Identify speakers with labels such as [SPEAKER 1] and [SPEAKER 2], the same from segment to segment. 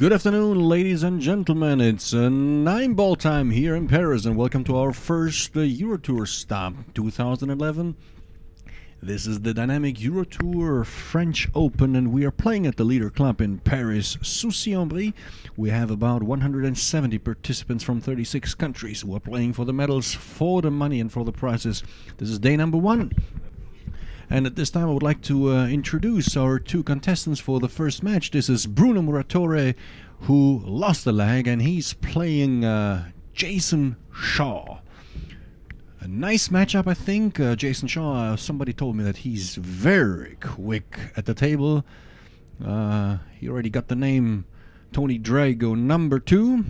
[SPEAKER 1] Good afternoon, ladies and gentlemen. It's uh, nine ball time here in Paris, and welcome to our first uh, Eurotour stop 2011. This is the dynamic Eurotour French Open, and we are playing at the Leader Club in Paris, Soucy-en-Brie. We have about 170 participants from 36 countries who are playing for the medals, for the money, and for the prizes. This is day number one. And at this time, I would like to uh, introduce our two contestants for the first match. This is Bruno Muratore, who lost the leg, and he's playing uh, Jayson Shaw. A nice matchup, I think. Uh, Jayson Shaw, uh, somebody told me that he's very quick at the table. Uh, he already got the name Tony Drago number two.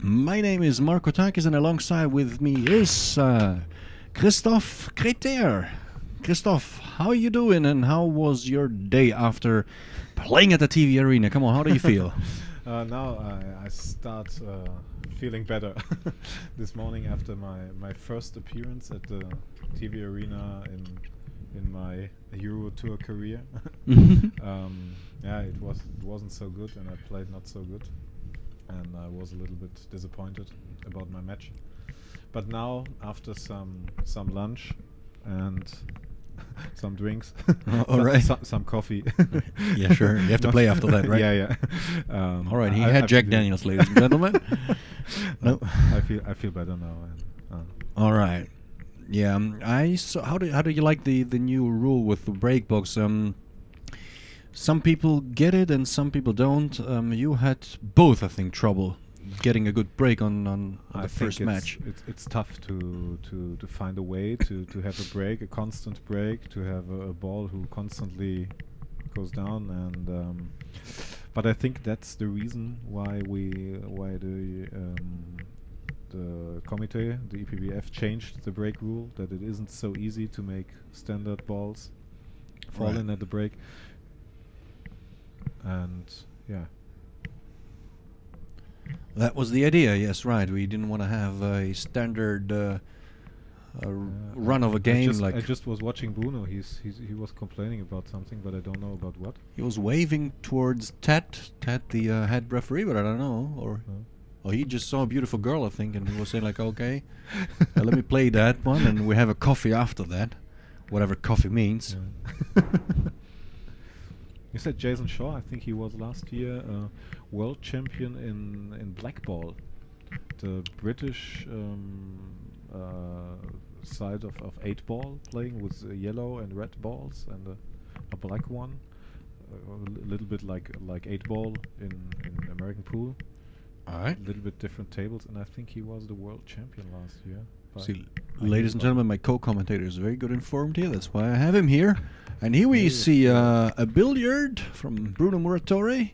[SPEAKER 1] My name is Marco Takis, and alongside with me is uh, Christophe Creter. Christophe, how are you doing and how was your day after playing at the TV arena? Come on, how do you feel?
[SPEAKER 2] uh, now I, I start uh, feeling better. this morning after my, my first appearance at the TV arena in in my Euro Tour career. um, yeah, it was it wasn't so good, and I played not so good, and I was a little bit disappointed about my match. But now, after some some lunch and some drinks.
[SPEAKER 1] All
[SPEAKER 2] some,
[SPEAKER 1] right.
[SPEAKER 2] Some, some coffee.
[SPEAKER 1] yeah, sure. You have to play after that, right?
[SPEAKER 2] Yeah, yeah. Um,
[SPEAKER 1] All right. He
[SPEAKER 2] I-
[SPEAKER 1] had
[SPEAKER 2] I
[SPEAKER 1] Jack Daniels, ladies and gentlemen. no.
[SPEAKER 2] I feel I feel better now. Uh,
[SPEAKER 1] All right. Yeah. Um, I saw. How do how do you like the the new rule with the break box? Um. Some people get it and some people don't. Um, you had both, I think, trouble getting a good break on on, on the first
[SPEAKER 2] it's,
[SPEAKER 1] match.
[SPEAKER 2] It's, it's tough to, to, to find a way to, to have a break, a constant break, to have a, a ball who constantly goes down, and um, but I think that's the reason why we why the um, the committee, the EPBF, changed the break rule that it isn't so easy to make standard balls fall
[SPEAKER 1] Right.
[SPEAKER 2] in at the break, and yeah.
[SPEAKER 1] That was the idea. Yes, right. We didn't want to have a standard uh, r-
[SPEAKER 2] Uh,
[SPEAKER 1] run of a game
[SPEAKER 2] just,
[SPEAKER 1] like
[SPEAKER 2] I just was watching Bruno. He's, he's he was complaining about something, but I don't know about what.
[SPEAKER 1] he was waving towards Ted, Ted the uh, head referee, but I don't know. Or
[SPEAKER 2] No.
[SPEAKER 1] or he just saw a beautiful girl, I think, and he was saying like, okay, uh, let me play that one, and we have a coffee after that, whatever coffee means.
[SPEAKER 2] Yeah. you said Jayson Shaw. I think he was last year uh, world champion in in blackball, the British um, uh, side of, of eight ball, playing with uh, yellow and red balls and a, a black one, uh, a little bit like like eight ball in, in American pool.
[SPEAKER 1] All right.
[SPEAKER 2] A little bit different tables, and I think he was the world champion last year. but
[SPEAKER 1] See, ladies and gentlemen, my co-commentator is very good informed here. That's why I have him here. And here we see uh, a billiard from Bruno Muratore,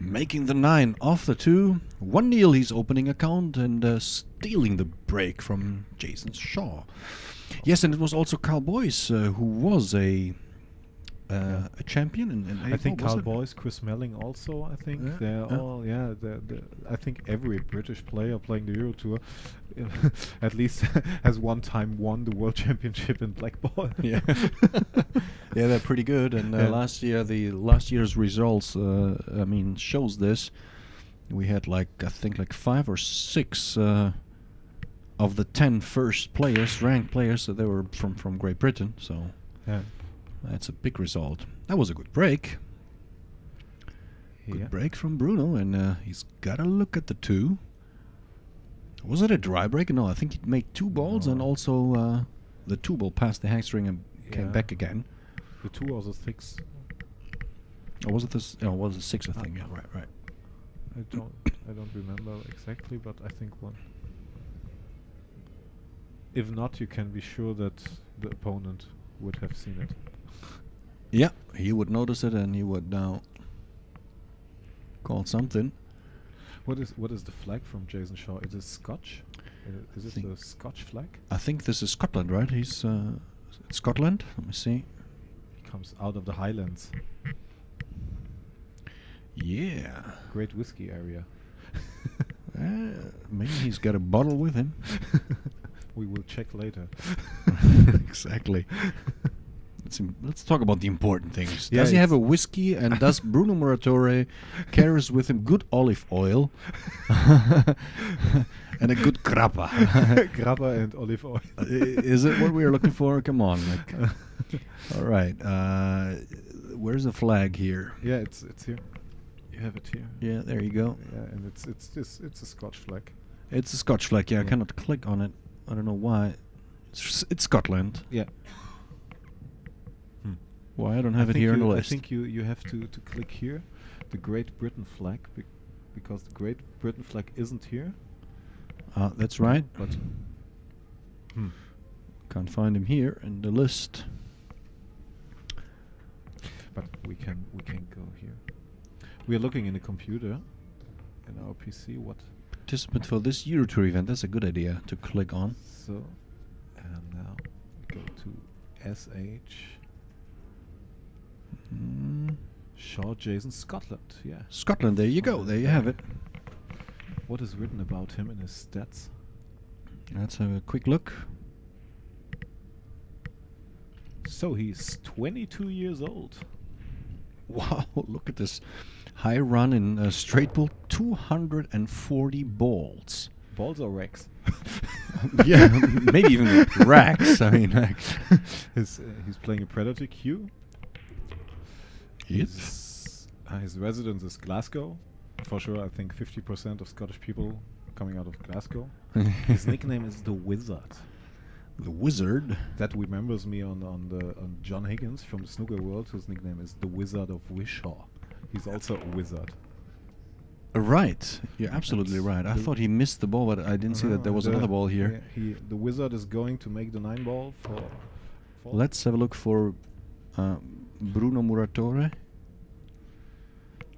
[SPEAKER 1] making the nine off the two. One nil. He's opening account and uh, stealing the break from Jayson Shaw. Yes, and it was also Karl Boyes uh, who was a uh, a champion in, in
[SPEAKER 2] I think
[SPEAKER 1] eight ball,
[SPEAKER 2] Karl
[SPEAKER 1] was?
[SPEAKER 2] Boyes, Chris Melling also. I think
[SPEAKER 1] Yeah,
[SPEAKER 2] they're
[SPEAKER 1] yeah.
[SPEAKER 2] all yeah. They're, they're, I think every British player playing the Euro Tour, at least has one time won the World Championship in blackball.
[SPEAKER 1] yeah, yeah, they're pretty good. And uh,
[SPEAKER 2] Yeah.
[SPEAKER 1] last year, the last year's results, uh, I mean, shows this. We had like I think like five or six uh, of the ten first players, ranked players, that they were from from Great Britain. So
[SPEAKER 2] yeah.
[SPEAKER 1] That's a big result. That was a good break. Good
[SPEAKER 2] Yeah.
[SPEAKER 1] break from Bruno, and uh, he's got to look at the two. Was it a dry break? No, I think he made two balls, and also uh, the two ball passed the head string and came back again.
[SPEAKER 2] The two or the six.
[SPEAKER 1] Or was it this? Oh, it was a six, I think. Yeah, right, right.
[SPEAKER 2] I don't. I don't remember exactly, but I think one. If not, you can be sure that the opponent would have seen it.
[SPEAKER 1] Yeah, he would notice it, and he would now call something.
[SPEAKER 2] What is what is the flag from Jayson Shaw? Is it Scotch? Uh, Is it
[SPEAKER 1] Think-
[SPEAKER 2] the Scotch flag?
[SPEAKER 1] I think this is Scotland, right? He's uh, Scotland. Let me see.
[SPEAKER 2] He comes out of the Highlands.
[SPEAKER 1] Yeah.
[SPEAKER 2] Great whiskey area.
[SPEAKER 1] Uh, maybe he's got a bottle with him.
[SPEAKER 2] we will check later.
[SPEAKER 1] exactly. Let's im- let's talk about the important things.
[SPEAKER 2] Yeah,
[SPEAKER 1] does he have a whiskey, and does Bruno Muratore carries with him good olive oil and a good grappa?
[SPEAKER 2] Grappa and olive oil.
[SPEAKER 1] I- Is it what we are looking for? Come on, like, all right. Uh, where's the flag here?
[SPEAKER 2] yeah, it's it's here. You have it here.
[SPEAKER 1] Yeah, there you go.
[SPEAKER 2] Yeah, and it's it's this it's a Scotch flag.
[SPEAKER 1] It's a Scotch flag. Yeah, I cannot click on it. I don't know why. It's, it's Scotland.
[SPEAKER 2] Yeah.
[SPEAKER 1] Why I don't have it here on the list?
[SPEAKER 2] I think you you have to to click here, the Great Britain flag, bec because the Great Britain flag isn't here.
[SPEAKER 1] Uh, that's right.
[SPEAKER 2] But hmm.
[SPEAKER 1] Can't find him here in the list.
[SPEAKER 2] but we can we can go here. We are looking in the computer, in our PC. What
[SPEAKER 1] Participant for this Eurotour event. That's a good idea to click on.
[SPEAKER 2] so? And now we go to SH
[SPEAKER 1] Mm,
[SPEAKER 2] Shaw Jayson Scotland. Yeah.
[SPEAKER 1] Scotland. There you go. There you have it.
[SPEAKER 2] What is written about him in his stats?
[SPEAKER 1] Let's have a quick look.
[SPEAKER 2] So he's 22 years old.
[SPEAKER 1] Wow! Look at this high run in uh, straight pool. 240 balls.
[SPEAKER 2] Balls or racks?
[SPEAKER 1] yeah, maybe even racks. I mean, like,
[SPEAKER 2] his, uh, he's playing a Predator cue.
[SPEAKER 1] Yep.
[SPEAKER 2] His, uh, his residence is Glasgow. For sure, I think 50% of Scottish people coming out of Glasgow. his nickname is the Wizard.
[SPEAKER 1] the wizard.
[SPEAKER 2] That remembers me on on the on John Higgins from the Snooker World, whose nickname is the Wizard of Wishaw. He's also a wizard.
[SPEAKER 1] Uh, Right, you're absolutely
[SPEAKER 2] That's
[SPEAKER 1] right. I thought he missed the ball, but I didn't see that there was
[SPEAKER 2] Uh,
[SPEAKER 1] another ball here.
[SPEAKER 2] yeah, he the Wizard is going to make the nine ball for. for
[SPEAKER 1] Let's have a look for uh, Bruno Muratore.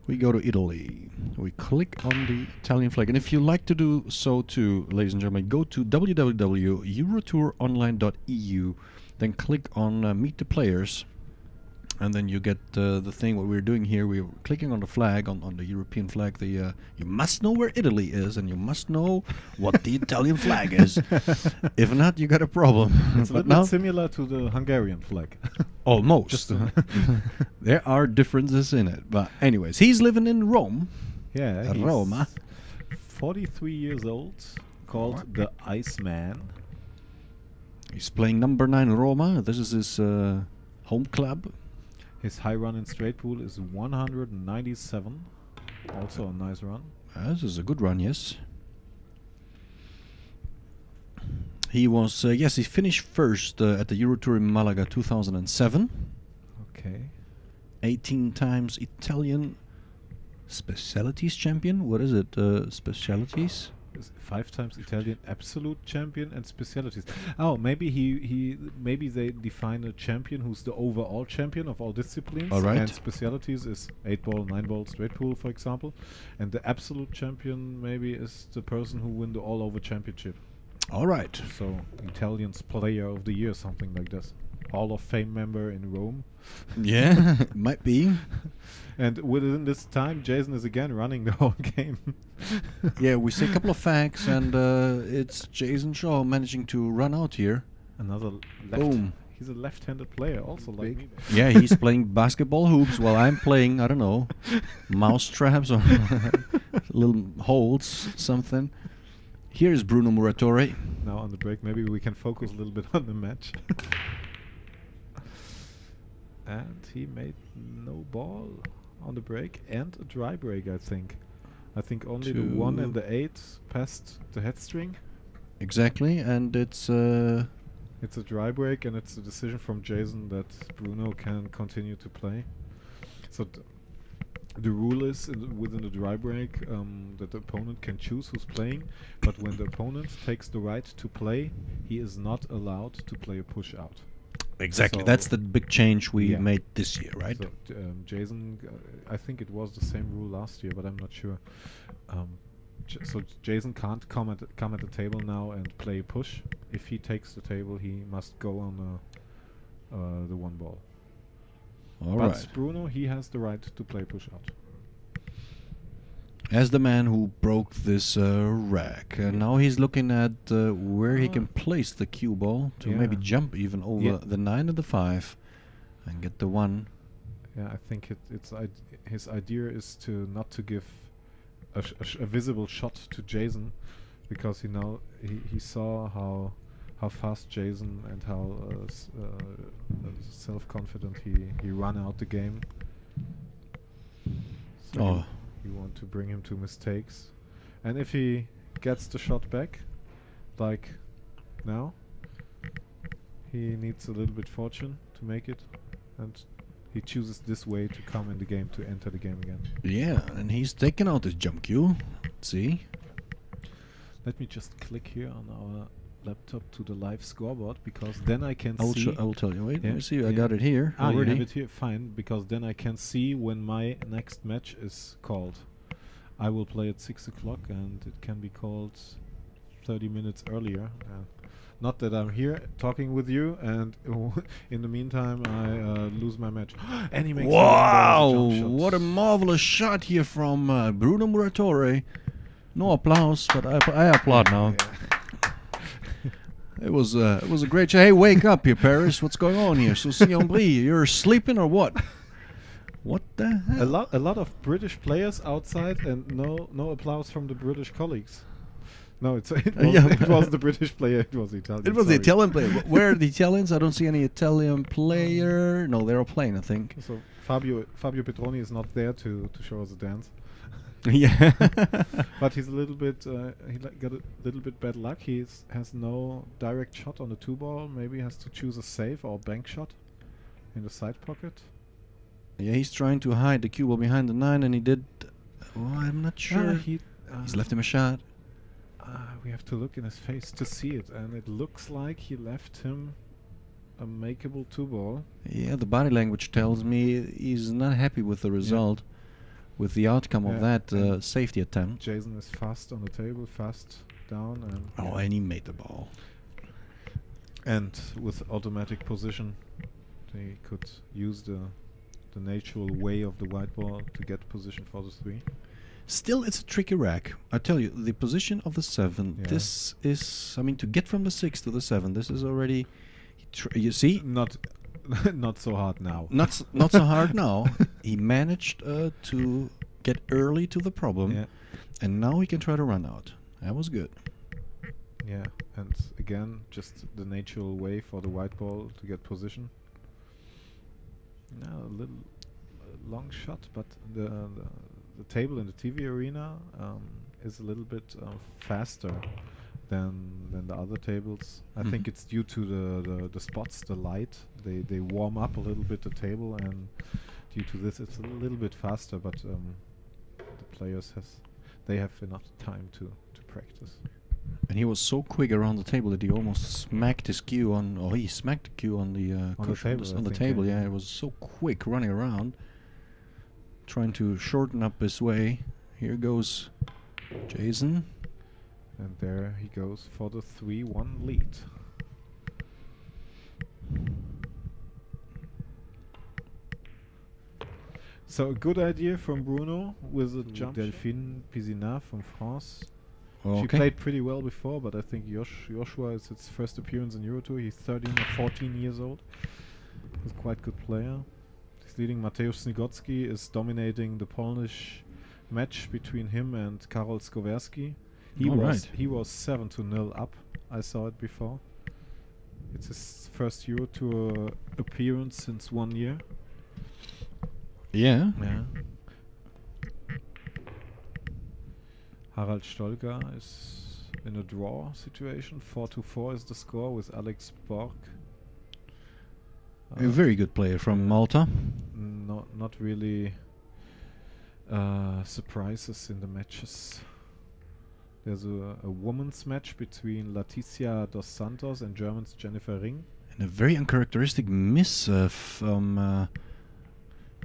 [SPEAKER 1] We go to Italy. We click on the Italian flag. And if you like to do so too, ladies and gentlemen, go to www.eurotouronline.eu, then click on uh, Meet the Players. And then you get uh, the thing what we're doing here. We're clicking on the flag, on, on the European flag. The uh, You must know where Italy is, and you must know what the Italian flag is. If not, you got a problem.
[SPEAKER 2] It's a little bit similar to the Hungarian flag.
[SPEAKER 1] Almost.
[SPEAKER 2] Just
[SPEAKER 1] there are differences in it. But anyways, he's living in Rome.
[SPEAKER 2] yeah,
[SPEAKER 1] Roma.
[SPEAKER 2] 43 years old, called the Iceman.
[SPEAKER 1] He's playing number nine Roma. This is his uh, home club.
[SPEAKER 2] His high run in straight pool is 197. Also a nice run.
[SPEAKER 1] Uh, this is a good run, yes. He was, uh, yes, he finished first uh, at the Euro Tour in Malaga 2007.
[SPEAKER 2] Okay.
[SPEAKER 1] 18 times Italian specialities champion. What is it? Uh, specialities?
[SPEAKER 2] Is Five times Italian absolute champion and specialities. Oh, maybe he, he maybe they define a champion who's the overall champion of all disciplines.
[SPEAKER 1] All right.
[SPEAKER 2] And specialities is eight ball, nine ball, straight pool, for example. And the absolute champion maybe is the person who win the all over championship.
[SPEAKER 1] All right.
[SPEAKER 2] So Italian's player of the year, something like this. Hall of Fame member in Rome.
[SPEAKER 1] Yeah, might be.
[SPEAKER 2] And within this time, Jayson is again running the whole game.
[SPEAKER 1] Yeah, we see a couple of facts, and uh, it's Jayson Shaw managing to run out here.
[SPEAKER 2] Another left.
[SPEAKER 1] Boom.
[SPEAKER 2] He's a left-handed player, also like me.
[SPEAKER 1] Yeah, he's playing basketball hoops while I'm playing, I don't know, mouse traps or little holes, something. Here's Bruno Muratore.
[SPEAKER 2] Now on the break, maybe we can focus a little bit on the match. And he made no ball on the break and a dry break, I think. I think only the one and the eight passed the head string.
[SPEAKER 1] Exactly, and it's uh,
[SPEAKER 2] It's a dry break, and it's a decision from Jayson that Bruno can continue to play. So th- the rule is within the dry break um, that the opponent can choose who's playing, but when the opponent takes the right to play, he is not allowed to play a push out.
[SPEAKER 1] Exactly that's the big change we
[SPEAKER 2] Yeah.
[SPEAKER 1] made this year, right?
[SPEAKER 2] So um, Jayson, uh, I think it was the same rule last year, but I'm not sure. Um, so Jayson can't come at the, come at the table now and play push. If he takes the table, he must go on uh, uh, the one ball.
[SPEAKER 1] All
[SPEAKER 2] but
[SPEAKER 1] right.
[SPEAKER 2] Bruno, he has the right to play push out.
[SPEAKER 1] As the man who broke this uh, rack, and now he's looking at uh, where he
[SPEAKER 2] Ah.
[SPEAKER 1] can place the cue ball to maybe jump even over
[SPEAKER 2] Yeah.
[SPEAKER 1] the nine and the five. and get the one.
[SPEAKER 2] Yeah, I think it, it's his idea is to not to give a, sh- a, sh- a visible shot to Jayson, because he now he, he saw how how fast Jayson and how uh, s- uh, self confident he he ran out the game. So
[SPEAKER 1] Oh.
[SPEAKER 2] You, want to bring him to mistakes, and if he gets the shot back, like now, he needs a little bit fortune to make it, and he chooses this way to come in the game to enter the game again.
[SPEAKER 1] Yeah, and he's taking out his jump cue. See?
[SPEAKER 2] Let me just click here on our laptop to the live scoreboard because then I can
[SPEAKER 1] I will,
[SPEAKER 2] see.
[SPEAKER 1] I will tell you. Wait,
[SPEAKER 2] Yeah,
[SPEAKER 1] let me see. I got it here
[SPEAKER 2] ah, you
[SPEAKER 1] already.
[SPEAKER 2] have it here. Fine, because then I can see when my next match is called. I will play at six o'clock, and it can be called thirty minutes earlier. Uh, not that I'm here talking with you, and in the meantime I uh, lose my match. and he makes a
[SPEAKER 1] Wow!
[SPEAKER 2] jump.
[SPEAKER 1] What a marvelous shot here from uh, Bruno Muratore. No applause, but I, I applaud now. It was uh, it was a great show. Hey, wake up you Paris. What's going on here? Soucy Ambry, you're sleeping or what? What the hell?
[SPEAKER 2] A lot, a lot of British players outside, and no, no applause from the British colleagues. No, it's it
[SPEAKER 1] Uh,
[SPEAKER 2] was,
[SPEAKER 1] yeah.
[SPEAKER 2] it was the British player. It was the Italian.
[SPEAKER 1] It was the. Italian player. Where are the Italians? I don't see any Italian player. No, they're all playing, I think.
[SPEAKER 2] So Fabio Fabio Petroni is not there to to show us a dance,
[SPEAKER 1] yeah.
[SPEAKER 2] but he's a little bit uh, he li- got a little bit bad luck. He has no direct shot on the two ball. Maybe he has to choose a save or bank shot in the side pocket.
[SPEAKER 1] yeah, he's trying to hide the cue ball behind the nine, and he did. Oh, I'm not sure.
[SPEAKER 2] Ah, he
[SPEAKER 1] he's
[SPEAKER 2] uh,
[SPEAKER 1] left him a shot.
[SPEAKER 2] Uh, we have to look in his face to see it, and it looks like he left him a makeable two ball.
[SPEAKER 1] Yeah, the body language tells me he's not happy with the result, with the outcome of that uh, safety attempt.
[SPEAKER 2] Jayson is fast on the table, fast down, and
[SPEAKER 1] Oh, and he made the ball.
[SPEAKER 2] and with automatic position, they could use the the natural way of the white ball to get position for the three.
[SPEAKER 1] Still, it's a tricky rack. I tell you, the position of the seven.
[SPEAKER 2] Yeah.
[SPEAKER 1] This is, I mean, to get from the six to the seven. This is already. Tr- you see,
[SPEAKER 2] Not not so hard now.
[SPEAKER 1] not s- not so hard now. He managed uh, to get early to the problem,
[SPEAKER 2] Yeah,
[SPEAKER 1] and now he can try to run out. That was good.
[SPEAKER 2] yeah, and again, just the natural way for the white ball to get position. Now a little uh, long shot, but the, the the table in the TV arena um, is a little bit uh, faster than than the other tables. I think
[SPEAKER 1] Mhm.
[SPEAKER 2] it's due to the, the the spots, the light. They they warm up a little bit the table, and due to this, it's a little bit faster. But um, the players has they have enough time to to practice.
[SPEAKER 1] And he was so quick around the table that he almost smacked his cue on, or he smacked the cue on the uh,
[SPEAKER 2] On the table,
[SPEAKER 1] on the table.
[SPEAKER 2] yeah.
[SPEAKER 1] Yeah, it was so quick running around, trying to shorten up his way. Here goes Jayson.
[SPEAKER 2] And there he goes for the 3 1 lead. So, a good idea from Bruno with a
[SPEAKER 1] Jump
[SPEAKER 2] Delphine Pizina from France. She
[SPEAKER 1] Okay.
[SPEAKER 2] played pretty well before, but I think Josh, Joshua is its first appearance in Euro Tour. He's 13 or 14 years old. He's a quite good player. He's leading Mateusz Sniegocki, is dominating the Polish match between him and Karol Skowerski. He
[SPEAKER 1] All
[SPEAKER 2] was
[SPEAKER 1] right.
[SPEAKER 2] he was seven to nil up. I saw it before. It's his first Euro Tour appearance since one year.
[SPEAKER 1] Yeah.
[SPEAKER 2] Yeah. Harald Stolka is in a draw situation. 4 to 4 is the score with Alex Borg.
[SPEAKER 1] A very good player from Malta.
[SPEAKER 2] Not, not really uh, surprises in the matches. There's a, a women's match between Leticia dos Santos and German's Jennifer Ring.
[SPEAKER 1] And a very uncharacteristic miss uh, from uh,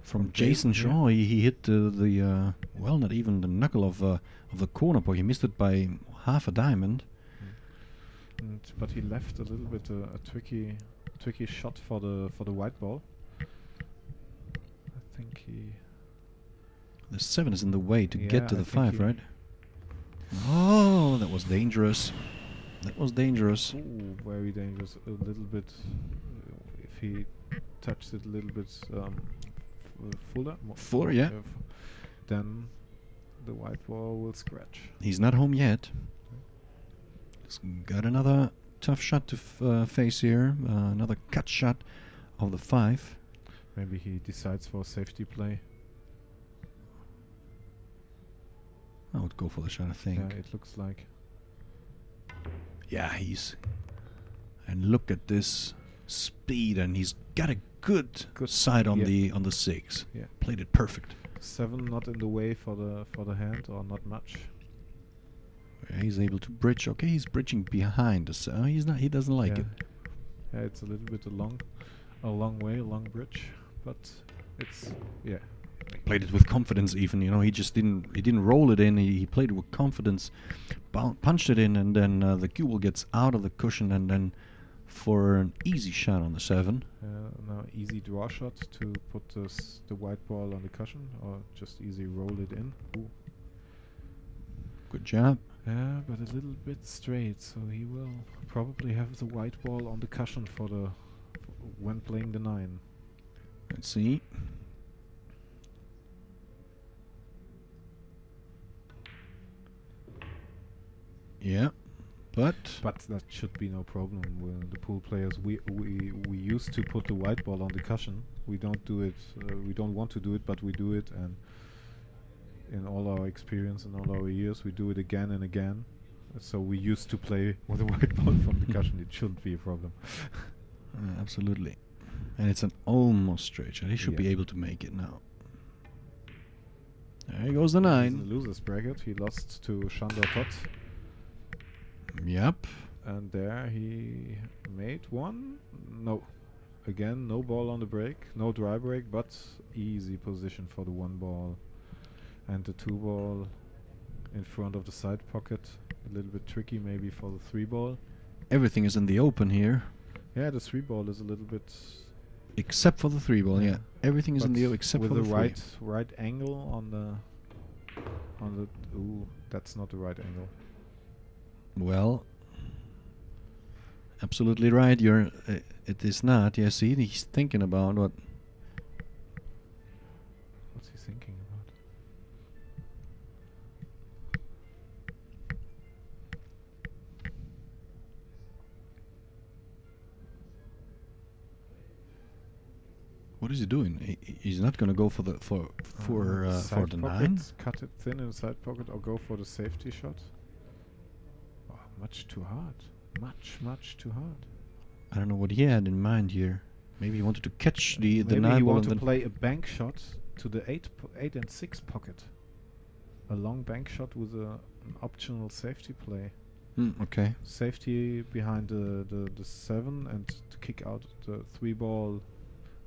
[SPEAKER 1] from
[SPEAKER 2] Jayson yeah.
[SPEAKER 1] Shaw. He, he hit uh, the uh, well, not even the knuckle of uh, of the corner post. He missed it by half a diamond.
[SPEAKER 2] And but he left a little bit uh, a tricky tricky shot for the for the white ball. I think he
[SPEAKER 1] The seven is in the way to
[SPEAKER 2] Yeah,
[SPEAKER 1] get to the
[SPEAKER 2] think
[SPEAKER 1] five, right? Oh, that was dangerous. That was dangerous.
[SPEAKER 2] Ooh, very dangerous. A little bit. uh, If he touched it a little bit um, fuller,
[SPEAKER 1] Fuller, yeah.
[SPEAKER 2] then the white ball will scratch.
[SPEAKER 1] He's not home yet. He's got another tough shot to f- uh, face here. Uh, another cut shot of the five.
[SPEAKER 2] Maybe he decides for a safety play.
[SPEAKER 1] I would go for the shot, I think.
[SPEAKER 2] Yeah, it looks like.
[SPEAKER 1] Yeah, he's. And look at this speed, and he's got a good,
[SPEAKER 2] Good,
[SPEAKER 1] side on
[SPEAKER 2] yeah.
[SPEAKER 1] the on the six.
[SPEAKER 2] Yeah.
[SPEAKER 1] Played it perfect.
[SPEAKER 2] Seven not in the way for the for the hand or not much.
[SPEAKER 1] Yeah, he's able to bridge. Okay, he's bridging behind us. Uh, he's not. He doesn't like it.
[SPEAKER 2] Yeah, it's a little bit a long, a long way, a long bridge, but it's yeah.
[SPEAKER 1] Played it with confidence. Even you know, he just didn't. He didn't roll it in. He, he played it with confidence. Punched it in, and then uh, the cue ball gets out of the cushion, and then for an easy shot on the seven.
[SPEAKER 2] Uh, now easy draw shot to put this, the white ball on the cushion, or just easy roll it in. Ooh.
[SPEAKER 1] Good job.
[SPEAKER 2] Yeah, but a little bit straight, so he will probably have the white ball on the cushion for the when playing the nine.
[SPEAKER 1] Let's see. Yeah, but
[SPEAKER 2] But that should be no problem. With the pool players, we we we used to put the white ball on the cushion. We don't do it. Uh, we don't want to do it, but we do it, and in all our experience and all our years, we do it again and again. So we used to play with a white ball from the cushion. It shouldn't be a problem.
[SPEAKER 1] uh, absolutely, and it's an almost stretch, shot. He should be able to make it now. There he goes the nine.
[SPEAKER 2] the losers bracket. He lost to Sandor Tot,
[SPEAKER 1] Yep.
[SPEAKER 2] and there he made one. No, again no ball on the break, no dry break, but easy position for the one ball, and the two ball in front of the side pocket. A little bit tricky maybe for the three ball.
[SPEAKER 1] Everything is in the open here,
[SPEAKER 2] Yeah, the three ball is a little bit.
[SPEAKER 1] except for the three ball. Yeah,
[SPEAKER 2] Yeah.
[SPEAKER 1] everything is in the open except for the,
[SPEAKER 2] the right right angle on the on the. Ooh, that's not the right angle.
[SPEAKER 1] Well, absolutely right. You're. Uh, it is not. Yeah. See, he's thinking about what.
[SPEAKER 2] What's he thinking about?
[SPEAKER 1] What is he doing? He, he- he's not going to go for the for for
[SPEAKER 2] Uh,
[SPEAKER 1] uh, for the
[SPEAKER 2] pocket,
[SPEAKER 1] nine.
[SPEAKER 2] Cut it thin in the side pocket or go for the safety shot. Much too hard. Much, much too hard.
[SPEAKER 1] I don't know what he had in mind here. Maybe he wanted to catch the the
[SPEAKER 2] Maybe
[SPEAKER 1] nine
[SPEAKER 2] he
[SPEAKER 1] ball
[SPEAKER 2] want
[SPEAKER 1] and
[SPEAKER 2] to play a bank shot to the eight, po- eight and six pocket. A long bank shot with a, an optional safety play.
[SPEAKER 1] Hmm, okay.
[SPEAKER 2] Safety behind the, the, the seven and to kick out the three ball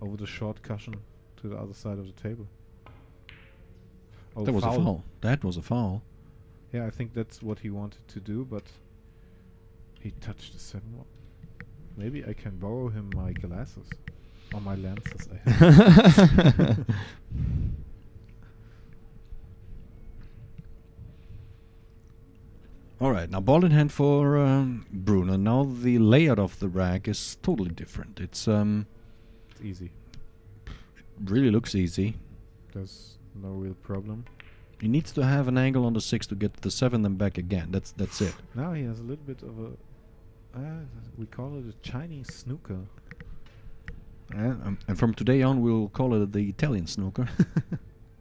[SPEAKER 2] over the short cushion to the other side of the table. Oh,
[SPEAKER 1] that was a foul. That was a foul.
[SPEAKER 2] Yeah, I think that's what he wanted to do, but he touched the seven one. Maybe I can borrow him my glasses or my lenses. I have.
[SPEAKER 1] All right, now ball in hand for um, Bruno. Now the layout of the rack is totally different. It's um
[SPEAKER 2] it's easy.
[SPEAKER 1] really looks easy.
[SPEAKER 2] There's no real problem.
[SPEAKER 1] He needs to have an angle on the six to get the seven then back again. That's that's it.
[SPEAKER 2] Now he has a little bit of a. Uh, we call it a Chinese snooker.
[SPEAKER 1] Yeah, um, and from today on, we'll call it the Italian snooker.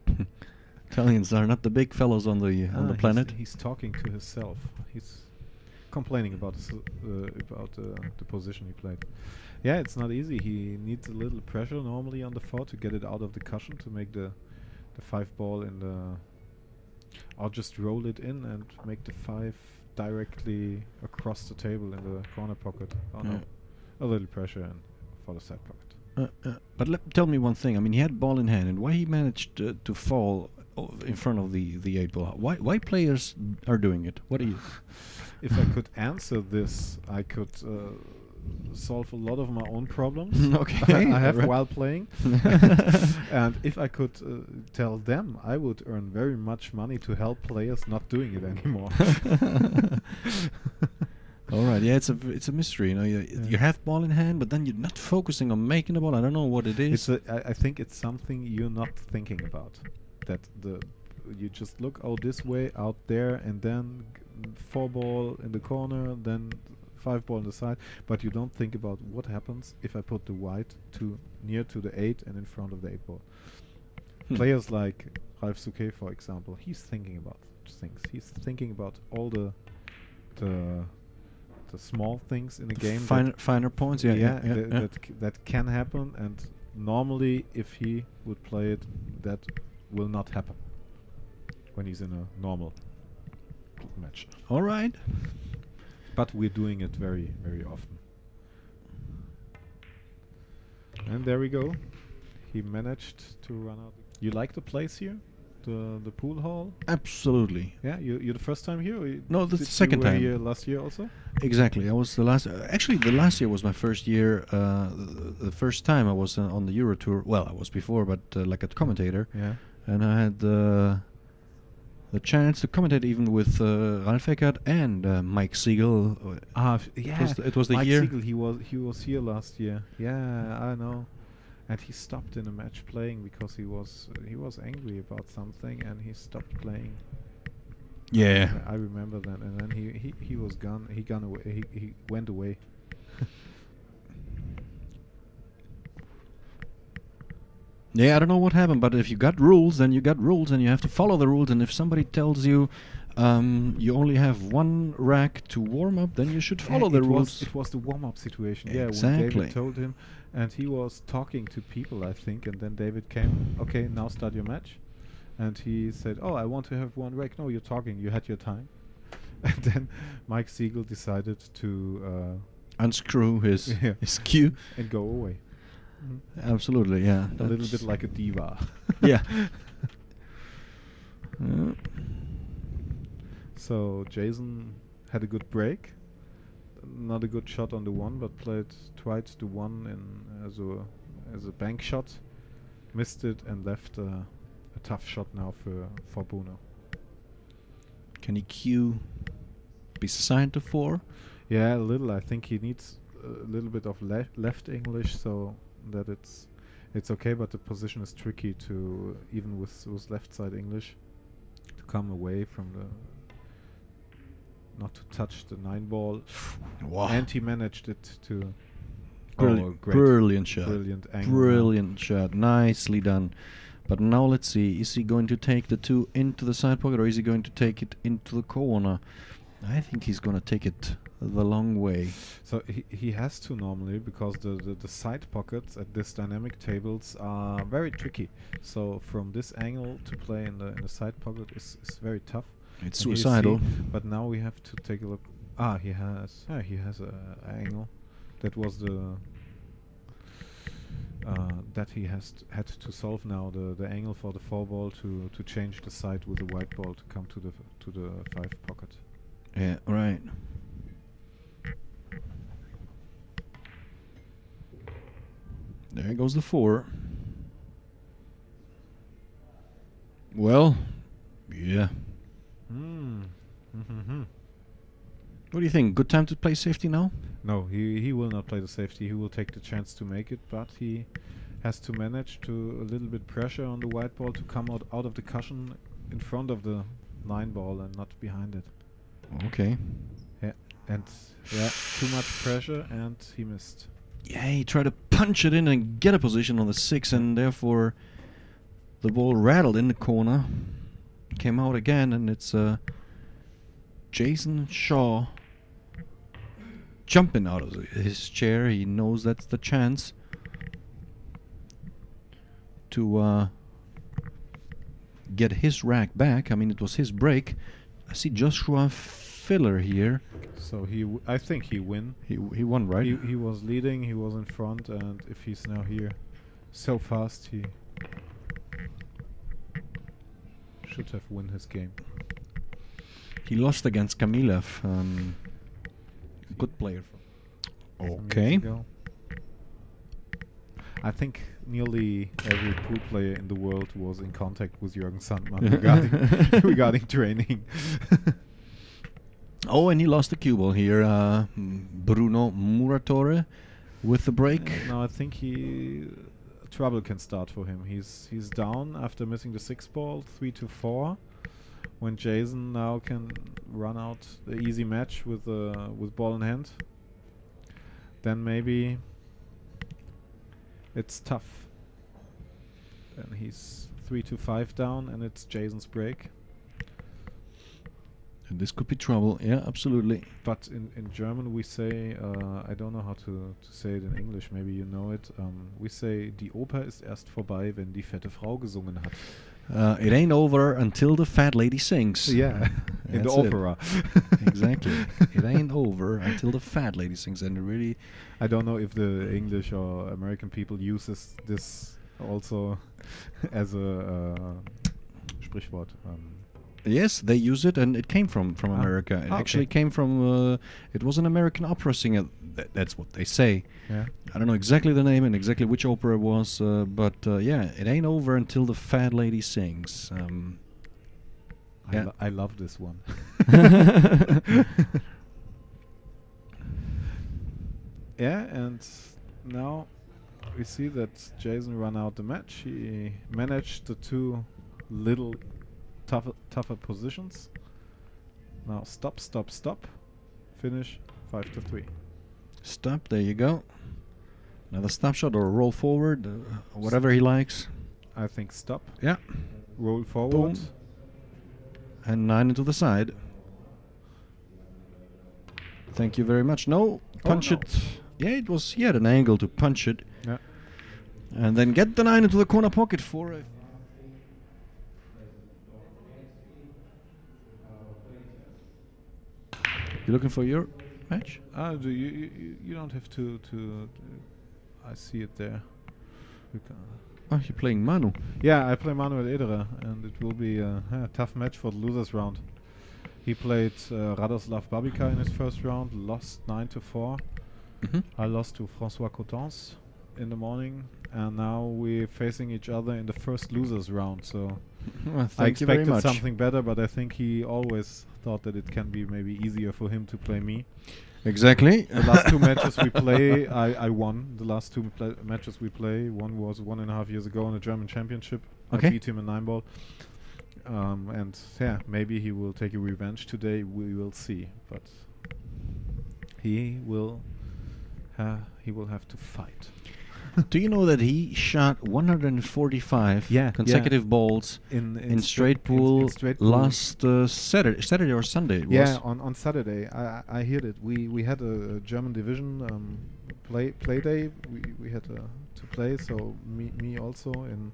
[SPEAKER 1] Italians are not the big fellows on the on
[SPEAKER 2] Ah,
[SPEAKER 1] the planet.
[SPEAKER 2] He's, talking to himself. He's complaining about the, uh, about uh, the position he played. Yeah, it's not easy. He needs a little pressure normally on the four to get it out of the cushion to make the the five ball in the. I'll just roll it in and make the five directly across the table in the corner pocket. Oh no, a little pressure and for the side pocket.
[SPEAKER 1] Uh, uh, but let, tell me one thing. I mean, he had ball in hand, and why he managed uh, to fall in front of the the eight ball? Why why players are doing it? What are you?
[SPEAKER 2] if I could answer this, I could uh, solve a lot of my own problems.
[SPEAKER 1] Okay,
[SPEAKER 2] I have
[SPEAKER 1] alright.
[SPEAKER 2] while playing. and if I could uh, tell them, I would earn very much money to help players not doing it anymore.
[SPEAKER 1] All right, yeah, it's a it's a mystery. You know, you,
[SPEAKER 2] Yeah.
[SPEAKER 1] you have ball in hand, but then you're not focusing on making the ball. I don't know what it is.
[SPEAKER 2] It's a, I, I think it's something you're not thinking about. That the you just look out this way, out there, and then g- four ball in the corner, then five ball on the side. But you don't think about what happens if I put the white to near to the eight and in front of the eight ball.
[SPEAKER 1] Hmm.
[SPEAKER 2] Players like Ralf Souquet, for example, he's thinking about things. He's thinking about all the the the small things in the game.
[SPEAKER 1] finer finer points. Yeah, yeah, yeah.
[SPEAKER 2] that,
[SPEAKER 1] yeah.
[SPEAKER 2] That, that can happen, and normally, if he would play it, that will not happen when he's in a normal match.
[SPEAKER 1] All right.
[SPEAKER 2] But we're doing it very, very often. And there we go. He managed to run out. You like the place here, the the pool hall?
[SPEAKER 1] Absolutely.
[SPEAKER 2] Yeah, you you're the first time here.
[SPEAKER 1] No, the second time.
[SPEAKER 2] Here last year also.
[SPEAKER 1] Exactly. I was the last. Uh, actually, the last year was my first year. Uh, the, the first time I was uh, on the Euro Tour. Well, I was before, but uh, like a commentator,
[SPEAKER 2] Yeah.
[SPEAKER 1] and I had uh, the chance to commentate even with uh, Ralf Eckert and uh, Mike Siegel. Uh,
[SPEAKER 2] Ah, f- yeah.
[SPEAKER 1] was the- it was the
[SPEAKER 2] Mike
[SPEAKER 1] year-
[SPEAKER 2] Siegel, he was he was here last year. Yeah, I know. And he stopped in a match playing because he was he was angry about something and he stopped playing.
[SPEAKER 1] Yeah.
[SPEAKER 2] I remember that. And then he he, he was gone. He gone away. He he went away.
[SPEAKER 1] Yeah, I don't know what happened, but if you got rules, then you got rules, and you have to follow the rules. And if somebody tells you um, you only have one rack to warm up, then you should follow
[SPEAKER 2] Yeah,
[SPEAKER 1] the rules.
[SPEAKER 2] Was, it was the warm up situation. Yeah, when
[SPEAKER 1] Exactly.
[SPEAKER 2] David told him, and he was talking to people, I think, and then David came. Okay, now start your match, and he said, "Oh, I want to have one rack." No, you're talking. You had your time. And then Mike Siegel decided to uh,
[SPEAKER 1] Unscrew his
[SPEAKER 2] Yeah.
[SPEAKER 1] his cue.
[SPEAKER 2] and go away.
[SPEAKER 1] Absolutely, yeah.
[SPEAKER 2] A little bit like a diva.
[SPEAKER 1] Yeah.
[SPEAKER 2] So Jayson had a good break. Not a good shot on the one, but played twice the one in as a as a bank shot. Missed it and left uh, a tough shot now for for Bruno.
[SPEAKER 1] can he cue beside the four?
[SPEAKER 2] Yeah, a little. I think he needs a little bit of le- left English so that it's it's okay. But the position is tricky to even with with left side English to come away from the not to touch the nine ball.
[SPEAKER 1] Wow.
[SPEAKER 2] And he managed it to.
[SPEAKER 1] Oh, Brilli-
[SPEAKER 2] oh, great.
[SPEAKER 1] brilliant shot.
[SPEAKER 2] Brilliant angle.
[SPEAKER 1] Brilliant shot. Nicely done. But now let's see. Is he going to take the two into the side pocket or is he going to take it into the corner? I think he's going to take it the long way.
[SPEAKER 2] So he, he has to normally because the, the, the side pockets at this dynamic tables are very tricky. So from this angle to play in the in the side pocket is, is very tough.
[SPEAKER 1] It's
[SPEAKER 2] And here you see-
[SPEAKER 1] suicidal.
[SPEAKER 2] But now we have to take a look. Ah, he has. Yeah, he has a, angle. That was the. Uh, that he has had to solve now the the angle for the four ball to to change the side with the white ball to come to the to the five pocket.
[SPEAKER 1] Yeah, right. There goes the four. Well, yeah.
[SPEAKER 2] Hmm. Mm-hmm.
[SPEAKER 1] What do you think? Good time to play safety now?
[SPEAKER 2] No, he he will not play the safety. He will take the chance to make it, but he has to manage to a little bit pressure on the white ball to come out out of the cushion in front of the nine ball and not behind it.
[SPEAKER 1] Okay.
[SPEAKER 2] Yeah, and yeah, too much pressure and he missed.
[SPEAKER 1] Yeah, he tried to punch it in and get a position on the six, and therefore the ball rattled in the corner. Came out again, and it's uh, Jayson Shaw jumping out of his chair. He knows that's the chance to uh, get his rack back. I mean, it was his break. I see Joshua Filler here.
[SPEAKER 2] So he, w- I think he win.
[SPEAKER 1] He he won, right?
[SPEAKER 2] He he was leading. He was in front, and if he's now here, so fast, he should have win his game.
[SPEAKER 1] He lost against Kamilev. Um, good player. Okay.
[SPEAKER 2] I think nearly every pool player in the world was in contact with Jürgen Sandmann regarding regarding training.
[SPEAKER 1] Oh, and he lost the cue ball here. Uh, Bruno Muratore with the break.
[SPEAKER 2] Uh, now I think he trouble can start for him. He's he's down after missing the six ball, three to four. When Jayson now can run out the easy match with uh, with ball in hand, then maybe it's tough. And he's three to five down, and it's Jayson's break.
[SPEAKER 1] And this could be trouble. Yeah, absolutely.
[SPEAKER 2] But in, in German we say, uh, I don't know how to, to say it in English, maybe you know it. Um, we say, die Oper ist erst vorbei, wenn die fette Frau gesungen hat.
[SPEAKER 1] Uh, it ain't over until the fat lady sings.
[SPEAKER 2] Yeah, in the opera.
[SPEAKER 1] exactly. it ain't over until the fat lady sings. And really,
[SPEAKER 2] I don't know if the English or American people uses this also as a uh, Sprichwort. Um,
[SPEAKER 1] yes, they use it, and it came from from
[SPEAKER 2] Ah.
[SPEAKER 1] America. It
[SPEAKER 2] Ah,
[SPEAKER 1] actually
[SPEAKER 2] okay.
[SPEAKER 1] came from. Uh, it was an American opera singer. Th- that's what they say.
[SPEAKER 2] yeah.
[SPEAKER 1] I don't know exactly the name and exactly which opera it was, uh, but uh, yeah, it ain't over until the fat lady sings. Um,
[SPEAKER 2] I,
[SPEAKER 1] Yeah.
[SPEAKER 2] lo- I love this one. yeah, and now we see that Jayson ran out the match. He managed the two little tougher, tougher positions. Now stop, stop, stop. Finish five to three.
[SPEAKER 1] Stop. There you go. Another stop shot or roll forward, uh, whatever he likes.
[SPEAKER 2] I think stop.
[SPEAKER 1] Yeah.
[SPEAKER 2] Roll forward.
[SPEAKER 1] Boom. And nine into the side. Thank you very much. No, punch
[SPEAKER 2] Oh, no.
[SPEAKER 1] it. Yeah, it was. He had an angle to punch it,
[SPEAKER 2] Yeah.
[SPEAKER 1] and then get the nine into the corner pocket for a. You looking for your match?
[SPEAKER 2] Ah, do you, you you- don't have to to. I see it there.
[SPEAKER 1] Oh, you're playing Manu.
[SPEAKER 2] Yeah, I play Manuel Ederer, and it will be a, a tough match for the losers round. He played uh, Radoslaw Babica in his first round, lost 9 to 4.
[SPEAKER 1] Mm-hmm.
[SPEAKER 2] I lost to Francois Cotens in the morning, and now we're facing each other in the first losers round. So
[SPEAKER 1] Well,
[SPEAKER 2] I
[SPEAKER 1] thank you very
[SPEAKER 2] expected something better, but I think he always thought that it can be maybe easier for him to play me.
[SPEAKER 1] Exactly.
[SPEAKER 2] The last two matches we play, I, I won. The last two matches we play, one was one and a half years ago in the German Championship.
[SPEAKER 1] Okay.
[SPEAKER 2] I beat him in nine ball. Um, and yeah, maybe he will take a revenge today. We will see, but he will. Uh, he will have to fight.
[SPEAKER 1] Do you know that he shot 145
[SPEAKER 2] Yeah, yeah.
[SPEAKER 1] consecutive balls
[SPEAKER 2] In
[SPEAKER 1] in,
[SPEAKER 2] stra-
[SPEAKER 1] straight
[SPEAKER 2] in-
[SPEAKER 1] pool
[SPEAKER 2] in straight pool.
[SPEAKER 1] last uh, Saturday, Saturday or Sunday? It
[SPEAKER 2] Yeah, on, on Saturday, I I heard it. We we had a, a German division um, play play day. We we had uh, to play, so me me also in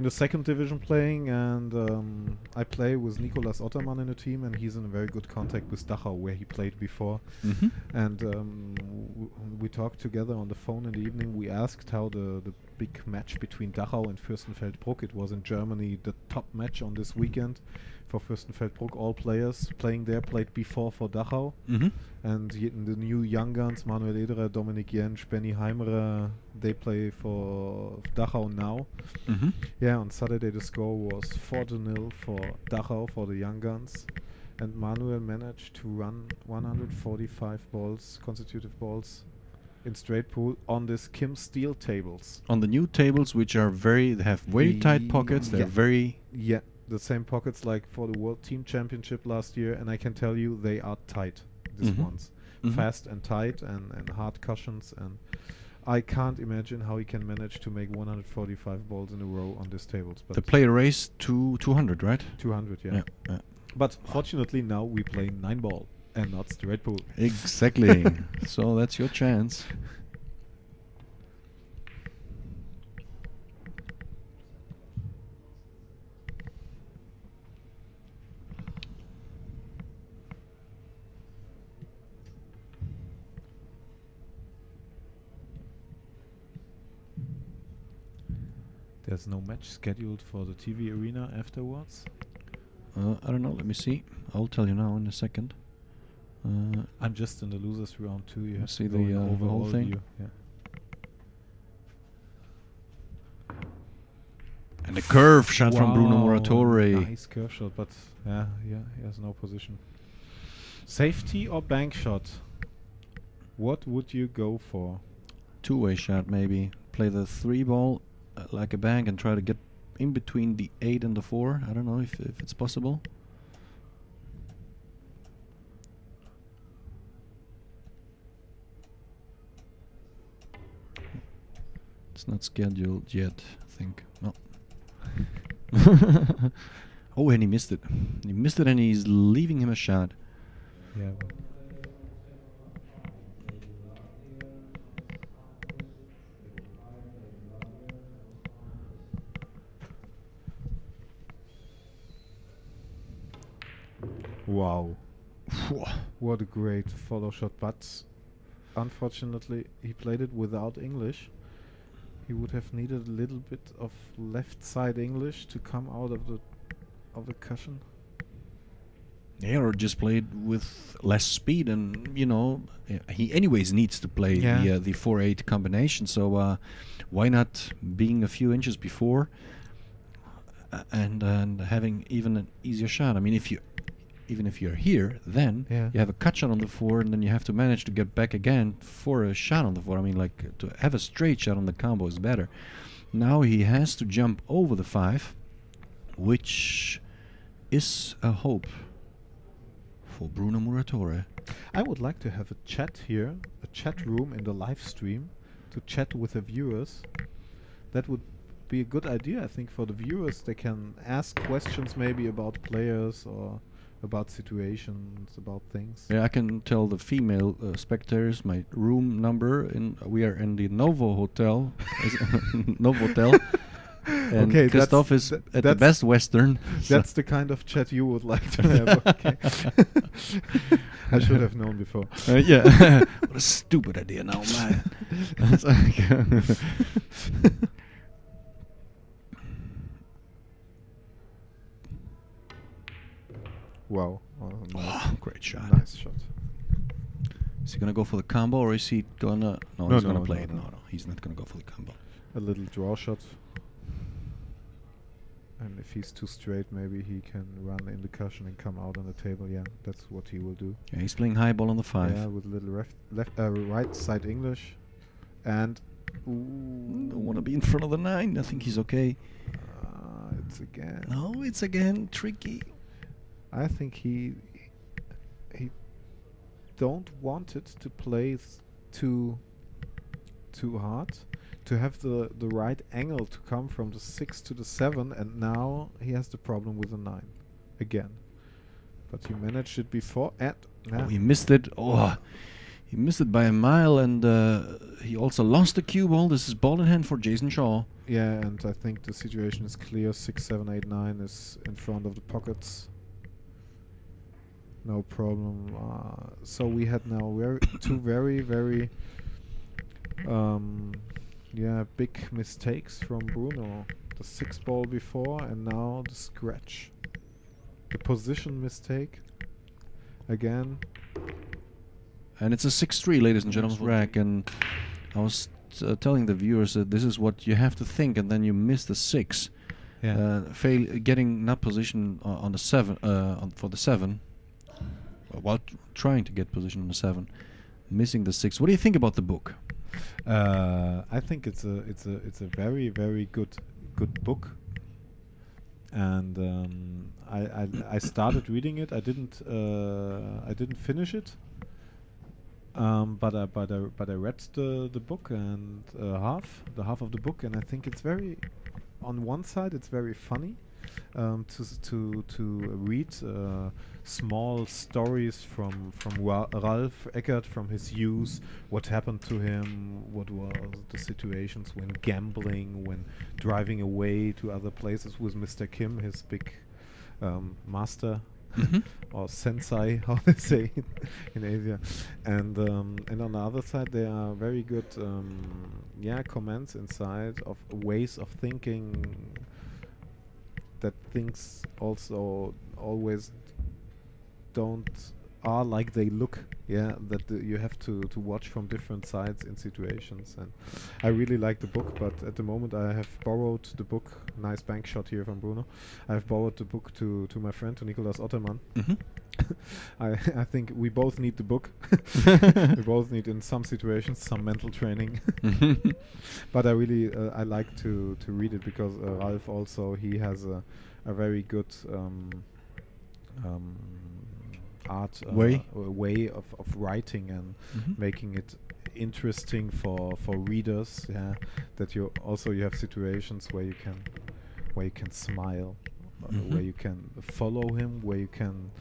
[SPEAKER 2] in the second division playing, and um, I play with Nicolas Ottermann in the team, and he's in a very good contact with Dachau, where he played before.
[SPEAKER 1] hmm
[SPEAKER 2] And um, w- we talked together on the phone in the evening. We asked how the, the big match between Dachau and Fürstenfeldbruck. It was in Germany, the top match on this weekend for Fürstenfeldbruck. All players playing there played before for Dachau.
[SPEAKER 1] hmm
[SPEAKER 2] And y- the new young guns, Manuel Ederer, Dominik Jentsch, Benny Heimerer, they play for Dachau now.
[SPEAKER 1] hmm
[SPEAKER 2] Yeah, on Saturday the score was 4 to 0 for Dachau for the young guns. And Manuel managed to run 145 balls, consecutive balls, in straight pool on this Kim Steel tables.
[SPEAKER 1] On the new tables, which are very, they have very tight pockets. They're
[SPEAKER 2] Yeah.
[SPEAKER 1] very.
[SPEAKER 2] Yeah, the same pockets like for the World Team Championship last year, and I can tell you they are tight. These
[SPEAKER 1] Mhm.
[SPEAKER 2] ones,
[SPEAKER 1] Mhm.
[SPEAKER 2] fast and tight, and, and hard cushions, and I can't imagine how he can manage to make 145 balls in a row on these tables. But
[SPEAKER 1] The player race to 200, right?
[SPEAKER 2] 200, yeah.
[SPEAKER 1] Yeah. yeah.
[SPEAKER 2] But fortunately now we play nine ball and not straight pool.
[SPEAKER 1] Exactly. so that's your chance.
[SPEAKER 2] There's no match scheduled for the TV arena afterwards.
[SPEAKER 1] Uh, I don't know. Let me see. I'll tell you now in a second. Uh,
[SPEAKER 2] I'm just in the losers round two. You have
[SPEAKER 1] See
[SPEAKER 2] to
[SPEAKER 1] the, uh, the
[SPEAKER 2] overall
[SPEAKER 1] thing?
[SPEAKER 2] view, Yeah.
[SPEAKER 1] and a curve shot from Bruno
[SPEAKER 2] Wow,
[SPEAKER 1] Muratore.
[SPEAKER 2] Nice curve shot, but yeah, yeah, he has no position. Safety or bank shot? What would you go for?
[SPEAKER 1] Two-way shot, maybe. Play the three ball Uh, like a bank and try to get in between the eight and the four. I don't know if if it's possible. It's not scheduled yet, I think. Oh, and he missed it. He missed it, and he's leaving him a shot.
[SPEAKER 2] Yeah. Wow. What a great follow shot, but unfortunately he played it without English. He would have needed a little bit of left side English to come out of the of the cushion.
[SPEAKER 1] Yeah, or just played with less speed, and you know uh, he anyways needs to play the
[SPEAKER 2] Yeah.
[SPEAKER 1] uh, the four eight combination. So uh, why not being a few inches before uh, and and having even an easier shot? I mean, if you even if you're here, then
[SPEAKER 2] Yeah.
[SPEAKER 1] you have a cut shot on the four, and then you have to manage to get back again for a shot on the four. I mean, like to have a straight shot on the combo is better. Now he has to jump over the five, which is a hope for Bruno Muratore.
[SPEAKER 2] I would like to have a chat here, a chat room in the live stream, to chat with the viewers. That would be a good idea, I think, for the viewers. They can ask questions maybe about players or about situations, about things.
[SPEAKER 1] Yeah, I can tell the female uh, spectators my room number. In we are in the Novo Hotel, Novo Hotel, and
[SPEAKER 2] Okay, that's-
[SPEAKER 1] Christoph is
[SPEAKER 2] that-
[SPEAKER 1] at the Best Western. so-
[SPEAKER 2] That's the kind of chat you would like to have. Okay. I should have known before.
[SPEAKER 1] Uh, yeah, what a stupid idea now, man.
[SPEAKER 2] Wow. Oh, nice.
[SPEAKER 1] Oh, great shot.
[SPEAKER 2] nice shot.
[SPEAKER 1] Is he gonna go for the combo, or is he gonna? No,
[SPEAKER 2] No,
[SPEAKER 1] he's gonna play
[SPEAKER 2] no,
[SPEAKER 1] it.
[SPEAKER 2] no.
[SPEAKER 1] No, no, he's not gonna go for the combo.
[SPEAKER 2] A little draw shot. And if he's too straight, maybe he can run in the cushion and come out on the table. Yeah, that's what he will do.
[SPEAKER 1] Yeah, he's playing high ball on the five.
[SPEAKER 2] Yeah, with a little left, left, uh, right side English, and ooh,
[SPEAKER 1] Don't want to be in front of the nine. I think he's okay.
[SPEAKER 2] uh, it's again.
[SPEAKER 1] No, it's again tricky.
[SPEAKER 2] I think he he don't want it to play too too hard, to have the the right angle to come from the six to the seven, and now he has the problem with the nine again. But he managed it before, and
[SPEAKER 1] Oh, he missed it. Oh, he missed it by a mile, and uh, he also lost the cue ball. This is ball in hand for Jayson Shaw.
[SPEAKER 2] Yeah, and I think the situation is clear. Six, seven, eight, nine is in front of the pockets. No problem. Uh, so we had now very two very very um, yeah big mistakes from Bruno. The six ball before and now the scratch. The position mistake again.
[SPEAKER 1] And it's a 6-3, ladies and gentlemen, rack. And I was uh, telling the viewers that this is what you have to think, and then you miss the six. Uh, fail getting not position uh, on the seven uh, on, for the seven, while trying to get position on seven, missing the six. What do you think about the book?
[SPEAKER 2] Uh, I think it's a it's a it's a very very good good book, and um, I, I I started reading it. I didn't uh, I didn't finish it, um, but I but I but I read the the book and uh, half the half of the book, and I think it's very on one side it's very funny um, to to to read uh, small stories from from Ra- Ralph Eckert from his youth, what happened to him, what were the situations when gambling, when driving away to other places with Mr. Kim, his big um, master
[SPEAKER 1] Mhm.
[SPEAKER 2] or sensei, how they say in, in Asia, and um, and on the other side there are very good um, yeah comments inside of ways of thinking that things also always don't are like they look yeah that the, you have to to watch from different sides in situations. And i really like the book but at the moment i have borrowed the book nice bank shot here from bruno. I've borrowed the book to to my friend to nicolas ottermann
[SPEAKER 1] Mhm.
[SPEAKER 2] I I think we both need the book. we both need in some situations some mental training. but I really uh, I like to to read it because uh, Ralph also he has a a very good um, um, art uh,
[SPEAKER 1] Way?
[SPEAKER 2] uh, way of, of writing and
[SPEAKER 1] Mhm.
[SPEAKER 2] making it interesting for for readers. Yeah, that you also you have situations where you can where you can smile, uh,
[SPEAKER 1] Mhm.
[SPEAKER 2] where you can follow him, where you can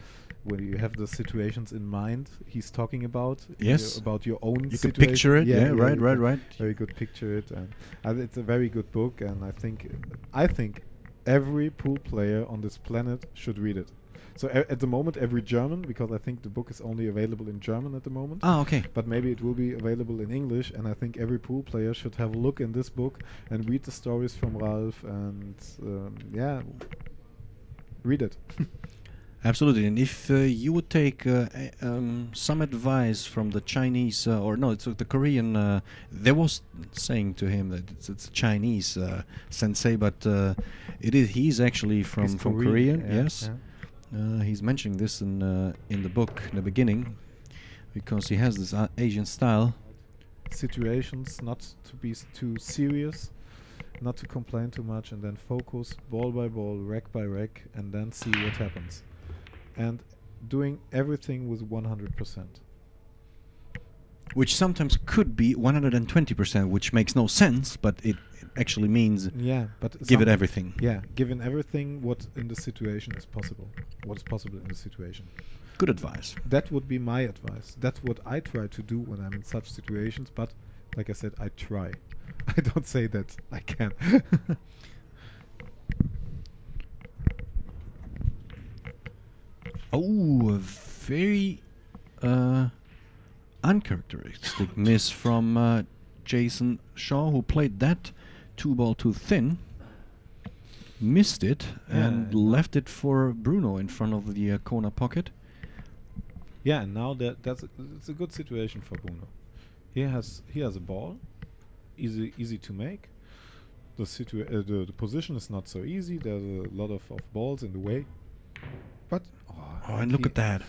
[SPEAKER 2] where you have the situations in mind he's talking about.
[SPEAKER 1] Yes.
[SPEAKER 2] about your own.
[SPEAKER 1] You can picture it. Yeah, right,
[SPEAKER 2] you
[SPEAKER 1] right,
[SPEAKER 2] can
[SPEAKER 1] right.
[SPEAKER 2] Very good picture it, and uh, it's a very good book. And I think I think every pool player on this planet should read it. So a- at the moment, every German, because I think the book is only available in German at the moment.
[SPEAKER 1] Ah, okay.
[SPEAKER 2] But maybe it will be available in English, and I think every pool player should have a look in this book and read the stories from Ralph, and um, yeah, read it.
[SPEAKER 1] Absolutely. And if uh, you would take uh, um, some advice from the Chinese, uh, or no, it's uh, the Korean, uh, they was saying to him that it's, it's a Chinese uh, sensei, but uh, it is he's actually from
[SPEAKER 2] He's
[SPEAKER 1] from
[SPEAKER 2] Korean,
[SPEAKER 1] Korea.
[SPEAKER 2] yeah,
[SPEAKER 1] yes.
[SPEAKER 2] yeah.
[SPEAKER 1] Uh, he's mentioning this in uh, in the book in the beginning because he has this uh, Asian style.
[SPEAKER 2] situations, not to be too serious, not to complain too much, and then focus ball by ball, rack by rack, and then see what happens. And doing everything with 100%.
[SPEAKER 1] which sometimes could be 120%, which makes no sense, but it, it actually means
[SPEAKER 2] Yeah, but
[SPEAKER 1] give it everything.
[SPEAKER 2] Yeah, given everything what in the situation is possible, what is possible in the situation.
[SPEAKER 1] Good advice.
[SPEAKER 2] That would be my advice. That's what I try to do when I'm in such situations. But like I said, I try. I don't say that I can.
[SPEAKER 1] Oh, a very uh, uncharacteristic miss from uh, Jayson Shaw, who played that two ball too thin, missed it, and
[SPEAKER 2] Yeah.
[SPEAKER 1] left it for Bruno in front of the uh, corner pocket.
[SPEAKER 2] Yeah, and now that that's a, it's a good situation for Bruno. He has he has a ball, easy easy to make. The situa- uh, the, the position is not so easy. There's a lot of, of balls in the way, but
[SPEAKER 1] oh, oh, and look at that.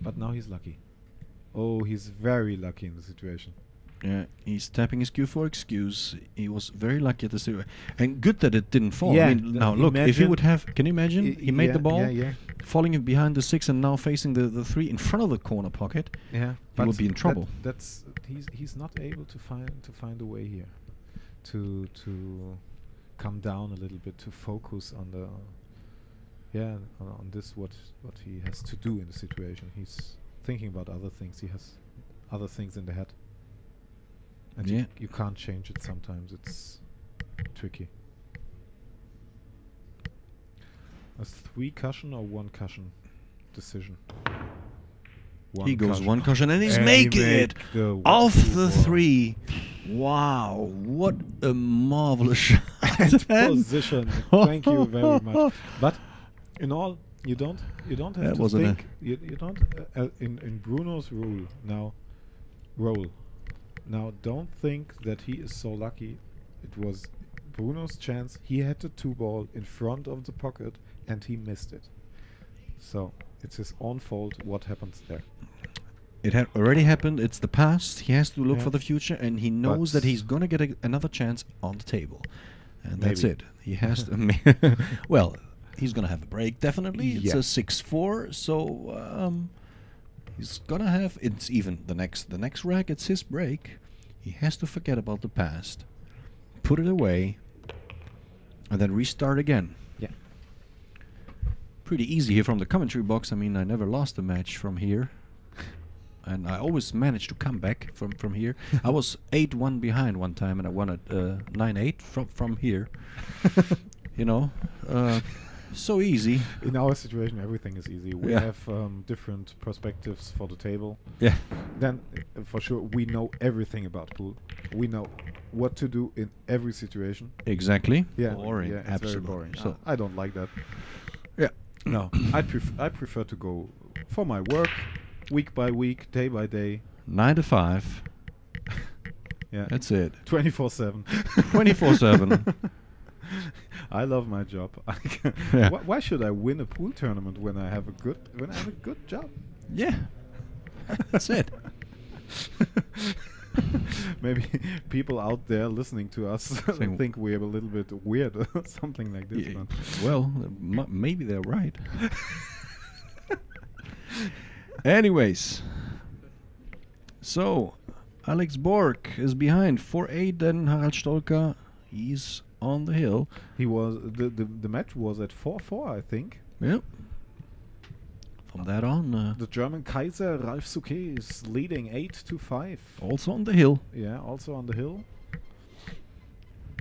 [SPEAKER 2] But now he's lucky. Oh, he's very lucky in the situation.
[SPEAKER 1] Yeah, he's tapping his cue for excuse. He was very lucky at the situation. And good that it didn't fall.
[SPEAKER 2] Yeah,
[SPEAKER 1] I mean, now look, if he would have, can you imagine?
[SPEAKER 2] I-
[SPEAKER 1] He made the ball,
[SPEAKER 2] Yeah, yeah,
[SPEAKER 1] falling behind the six and now facing the, the three in front of the corner pocket.
[SPEAKER 2] yeah.
[SPEAKER 1] He would be in
[SPEAKER 2] that-
[SPEAKER 1] trouble.
[SPEAKER 2] that's he's he's not able to find to find a way here, to to come down a little bit to focus on the yeah on, on this what what he has to do in the situation. He's thinking about other things. He has other things in the head, and
[SPEAKER 1] Yeah.
[SPEAKER 2] you, you can't change it. Sometimes it's tricky. A three cushion or one cushion decision.
[SPEAKER 1] he goes
[SPEAKER 2] cushion.
[SPEAKER 1] one cushion and he's
[SPEAKER 2] And he
[SPEAKER 1] making
[SPEAKER 2] made
[SPEAKER 1] it
[SPEAKER 2] the
[SPEAKER 1] off the three. Wow, what a marvelous shot!
[SPEAKER 2] position. Thank you very much. But in all, you don't you don't have
[SPEAKER 1] That
[SPEAKER 2] to think. You, you don't uh, uh, in in Bruno's rule now. Role. Now don't think that he is so lucky. It was Bruno's chance. He had the two ball in front of the pocket and he missed it. So it's his own fault. What happens there?
[SPEAKER 1] It had already happened. It's the past. He has to look
[SPEAKER 2] Yeah.
[SPEAKER 1] for the future, and he knows that he's gonna get a, another chance on the table, and that's it. He has to. well, he's gonna have a break definitely. It's
[SPEAKER 2] Yeah.
[SPEAKER 1] a six-four, so um, he's gonna have. It's even the next the next rack. It's his break. He has to forget about the past, put it away, and then restart again.
[SPEAKER 2] Yeah.
[SPEAKER 1] Pretty easy here from the commentary box. I mean, I never lost a match from here and I always managed to come back from from here. I was eight one behind one time, and I won at uh, nine eight from from here. you know, uh, so easy.
[SPEAKER 2] In our situation, everything is easy. We
[SPEAKER 1] Yeah.
[SPEAKER 2] have um, different perspectives for the table.
[SPEAKER 1] Yeah,
[SPEAKER 2] then uh, for sure we know everything about pool. We know what to do in every situation.
[SPEAKER 1] exactly.
[SPEAKER 2] Yeah,
[SPEAKER 1] boring.
[SPEAKER 2] Yeah, it's
[SPEAKER 1] absolutely.
[SPEAKER 2] very boring.
[SPEAKER 1] So
[SPEAKER 2] I I don't like that.
[SPEAKER 1] yeah,
[SPEAKER 2] No, I pref- I prefer to go for my work, week by week, day by day.
[SPEAKER 1] nine to five.
[SPEAKER 2] Yeah,
[SPEAKER 1] That's it.
[SPEAKER 2] twenty four seven.
[SPEAKER 1] 24/7.
[SPEAKER 2] I love my job.
[SPEAKER 1] Yeah.
[SPEAKER 2] why, why should I win a pool tournament when I have a good when I have a good job?
[SPEAKER 1] Yeah. That's it.
[SPEAKER 2] Maybe people out there listening to us think we're a little bit weird or something like this.
[SPEAKER 1] Yeah, well, maybe they're right. Anyways, so Alex Borg is behind 4-8. Then Harald Stolka, he's on the hill.
[SPEAKER 2] he was the, the the match was at four four, I think.
[SPEAKER 1] Yep. From that on, uh,
[SPEAKER 2] The German Kaiser Ralf Souquet is leading eight to five.
[SPEAKER 1] also on the hill.
[SPEAKER 2] Yeah, also on the hill.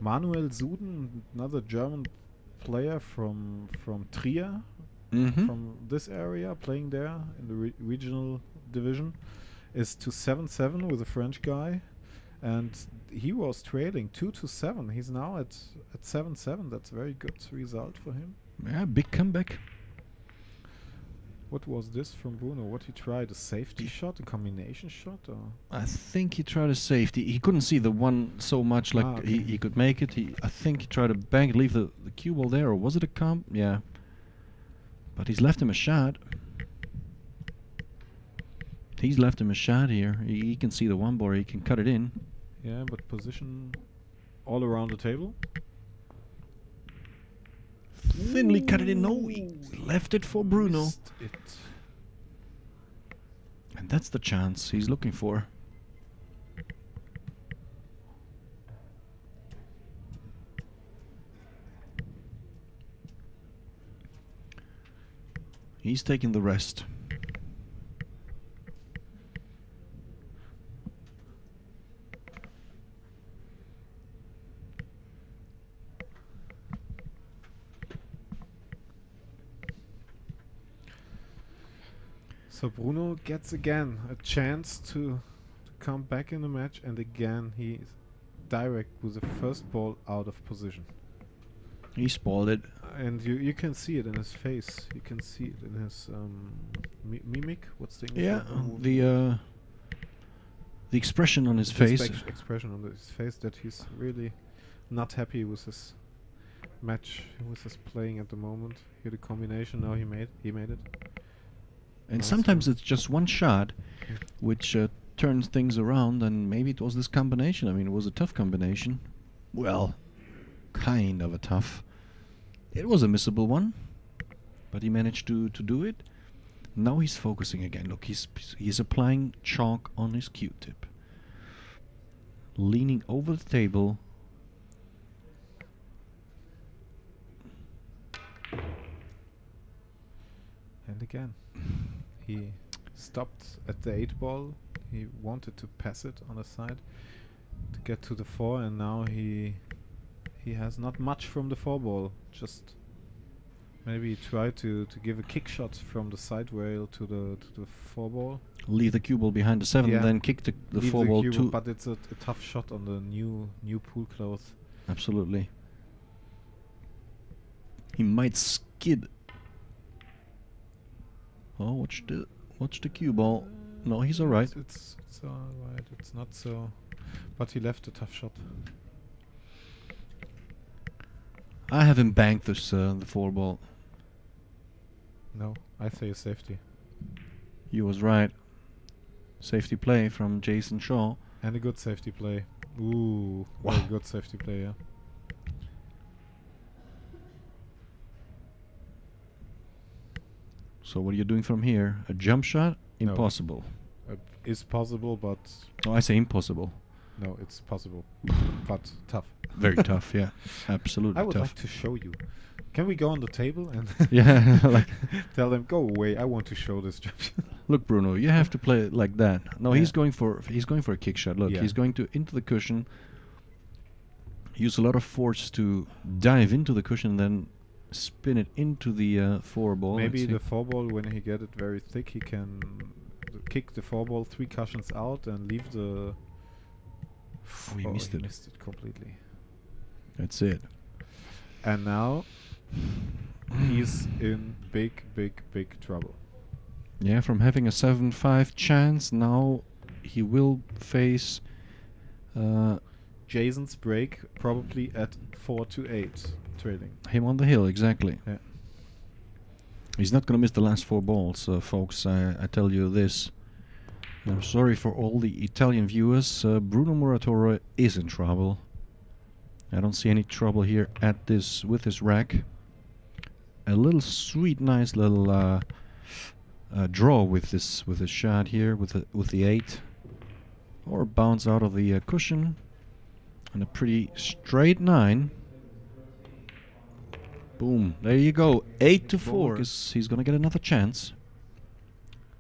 [SPEAKER 2] Manuel Suden, another German player from from Trier,
[SPEAKER 1] Mm-hmm.
[SPEAKER 2] from this area, playing there in the re- regional division, is to seven seven with a French guy, and he was trailing two to seven. He's now at at seven seven. That's a very good result for him.
[SPEAKER 1] Yeah, big comeback.
[SPEAKER 2] What was this from Bruno? What he tried? A safety shot, a combination shot, or
[SPEAKER 1] I think he tried a safety. He couldn't see the one so much like
[SPEAKER 2] Ah,
[SPEAKER 1] he,
[SPEAKER 2] okay.
[SPEAKER 1] he could make it. He I think he tried to bank, leave the, the cue ball there, or was it a comp? Yeah. But he's left him a shot. He's left him a shot here. He, he can see the one ball. He can cut it in.
[SPEAKER 2] Yeah, but position all around the table.
[SPEAKER 1] Thinly cut it in. No, he left it for Bruno.
[SPEAKER 2] It.
[SPEAKER 1] And that's the chance he's looking for. He's taking the rest.
[SPEAKER 2] So Bruno gets again a chance to, to come back in the match, and again he's direct with the first ball out of position.
[SPEAKER 1] He spoiled it.
[SPEAKER 2] And you you can see it in his face. You can see it in his um, mi- mimic. What's the English
[SPEAKER 1] Yeah, the uh, the expression on his
[SPEAKER 2] the
[SPEAKER 1] face.
[SPEAKER 2] expression on his face that he's really not happy with his match, with his playing at the moment. Here the combination. Now he made he made it.
[SPEAKER 1] And sometimes it's just one shot, which uh, turns things around. And maybe it was this combination. I mean, it was a tough combination. Well, kind of a tough. It was a missable one, but he managed to to do it. Now he's focusing again. Look, he's he's applying chalk on his cue tip, leaning over the table.
[SPEAKER 2] And again, he stopped at the eight ball. He wanted to pass it on the side to get to the four, and now he he has not much from the four ball. Just maybe try to to give a kick shot from the side rail to the to the four ball.
[SPEAKER 1] Leave the cue ball behind the seven,
[SPEAKER 2] Yeah.
[SPEAKER 1] then kick the, the
[SPEAKER 2] Leave
[SPEAKER 1] four ball
[SPEAKER 2] cue
[SPEAKER 1] to
[SPEAKER 2] but it's a, a tough shot on the new new pool clothes.
[SPEAKER 1] Absolutely. He might skid. Oh, watch the watch the cue ball. No, he's all right.
[SPEAKER 2] It's it's, it's all right. It's not so, but he left a tough shot.
[SPEAKER 1] I have him banked this uh, the four ball.
[SPEAKER 2] No, I say a safety.
[SPEAKER 1] He was right. Safety play from Jayson Shaw.
[SPEAKER 2] And a good safety play. Ooh,
[SPEAKER 1] Wow.
[SPEAKER 2] good safety play, yeah.
[SPEAKER 1] So what are you doing from here? A jump shot?
[SPEAKER 2] No.
[SPEAKER 1] Impossible.
[SPEAKER 2] Uh, is possible, but
[SPEAKER 1] Oh, I say impossible.
[SPEAKER 2] no, it's possible, but tough.
[SPEAKER 1] Very tough. Yeah, absolutely
[SPEAKER 2] I would
[SPEAKER 1] tough.
[SPEAKER 2] like to show you. Can we go on the table and
[SPEAKER 1] Yeah, like-
[SPEAKER 2] tell them go away? I want to show this jump shot.
[SPEAKER 1] Look, Bruno, you have to play it like that. No,
[SPEAKER 2] Yeah.
[SPEAKER 1] he's going for he's going for a kick shot. Look,
[SPEAKER 2] Yeah.
[SPEAKER 1] he's going to into the cushion. Use a lot of force to dive into the cushion, then spin it into the uh, four ball.
[SPEAKER 2] Maybe the four ball, when he get it very thick, he can kick the four ball three cushions out and leave the.
[SPEAKER 1] Oh, oh missed,
[SPEAKER 2] he
[SPEAKER 1] it.
[SPEAKER 2] missed it completely.
[SPEAKER 1] That's it.
[SPEAKER 2] And now he's in big, big, big trouble.
[SPEAKER 1] Yeah, from having a 7-5 chance, now he will face uh,
[SPEAKER 2] Jayson's break probably at 4 to 8 trailing.
[SPEAKER 1] Him on the hill, exactly.
[SPEAKER 2] Yeah.
[SPEAKER 1] He's not going to miss the last four balls, uh, folks. I, I, tell you this. I'm sorry for all the Italian viewers. Uh, Bruno Muratore is in trouble. I don't see any trouble here at this with this rack. A little sweet, nice little uh, uh, draw with this with a shot here with the with the eight, or bounce out of the uh, cushion, and a pretty straight nine. Boom! There you go, eight to four. He's, he's gonna get another chance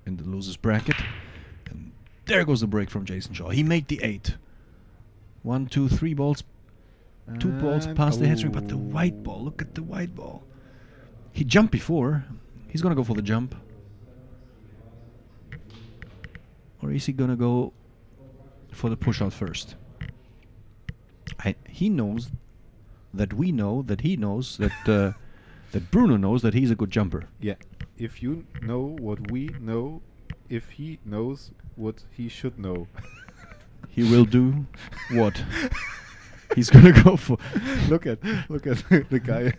[SPEAKER 1] in the losers bracket, and there goes the break from Jayson Shaw. He made the eight. One, two, three balls Two balls past the head string, but the oh. white
[SPEAKER 2] oh.
[SPEAKER 1] ball. Look at the white ball. He jumped before. He's gonna go for the jump. Or is he gonna go for the push out first? I, he knows that we know that he knows that uh, that Bruno knows that he's a good jumper.
[SPEAKER 2] Yeah. If you know what we know, if he knows what he should know.
[SPEAKER 1] He will do what? He's gonna go for.
[SPEAKER 2] look at look at the guy.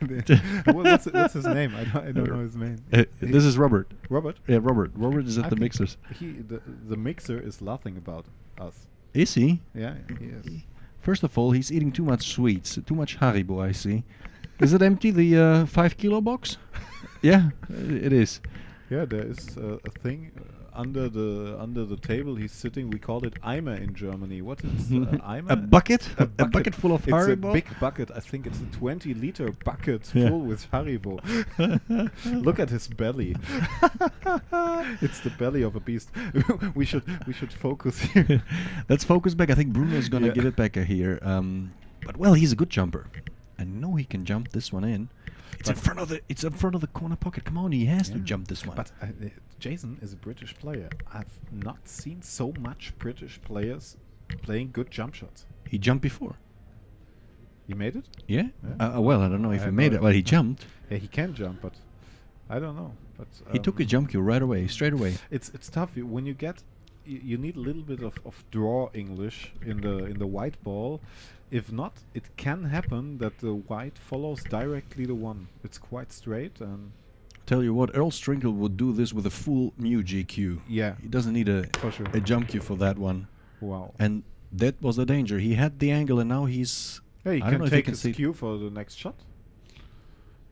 [SPEAKER 2] What- what's, what's his name? I don't, I don't know his name.
[SPEAKER 1] Uh, this is Robert.
[SPEAKER 2] Robert.
[SPEAKER 1] Yeah, Robert. Robert is at
[SPEAKER 2] I
[SPEAKER 1] the mixers.
[SPEAKER 2] He the, the mixer is laughing about us.
[SPEAKER 1] Is he?
[SPEAKER 2] Yeah, he is.
[SPEAKER 1] First of all, he's eating too much sweets, too much Haribo. I see. Is it empty? The uh, five kilo box? yeah, it is.
[SPEAKER 2] Yeah, there is uh, a thing uh, under the under the table he's sitting. We call it Eimer in Germany. What is uh, Eimer?
[SPEAKER 1] a bucket? A, bucket full of
[SPEAKER 2] it's
[SPEAKER 1] Haribo.
[SPEAKER 2] a big bucket. I think it's a 20 liter bucket
[SPEAKER 1] Yeah.
[SPEAKER 2] full with Haribo. Look at his belly. it's the belly of a beast. we should we should focus here.
[SPEAKER 1] Let's focus back. I think Bruno's gonna
[SPEAKER 2] Yeah.
[SPEAKER 1] give it back uh, here. Um, but well, he's a good jumper. I know he can jump this one in. It's in front of the. It's in front of the corner pocket. Come on, he has to jump this one.
[SPEAKER 2] But uh, Jayson is a British player. I've not seen so much British players playing good jump shots.
[SPEAKER 1] he jumped before.
[SPEAKER 2] He made it.
[SPEAKER 1] Yeah.
[SPEAKER 2] Yeah.
[SPEAKER 1] Uh, uh, well, I don't know
[SPEAKER 2] I
[SPEAKER 1] if he made it. Well, he jumped.
[SPEAKER 2] Yeah, he can jump, but I don't know. But
[SPEAKER 1] he took a
[SPEAKER 2] um,
[SPEAKER 1] jump cue right away, straight away.
[SPEAKER 2] It's it's tough You- when you get. You, you need a little bit of, of draw English in the in the white ball. If not, it can happen that the white follows directly the one. It's quite straight and
[SPEAKER 1] Tell you what, Earl Strickland would do this with a full mu GQ.
[SPEAKER 2] yeah,
[SPEAKER 1] He doesn't need a
[SPEAKER 2] for sure.
[SPEAKER 1] a jump cue for that one.
[SPEAKER 2] Wow.
[SPEAKER 1] And that was the danger. He had the angle, and now he's.
[SPEAKER 2] Yeah, you
[SPEAKER 1] I
[SPEAKER 2] can
[SPEAKER 1] know if you
[SPEAKER 2] take his cue for the next shot.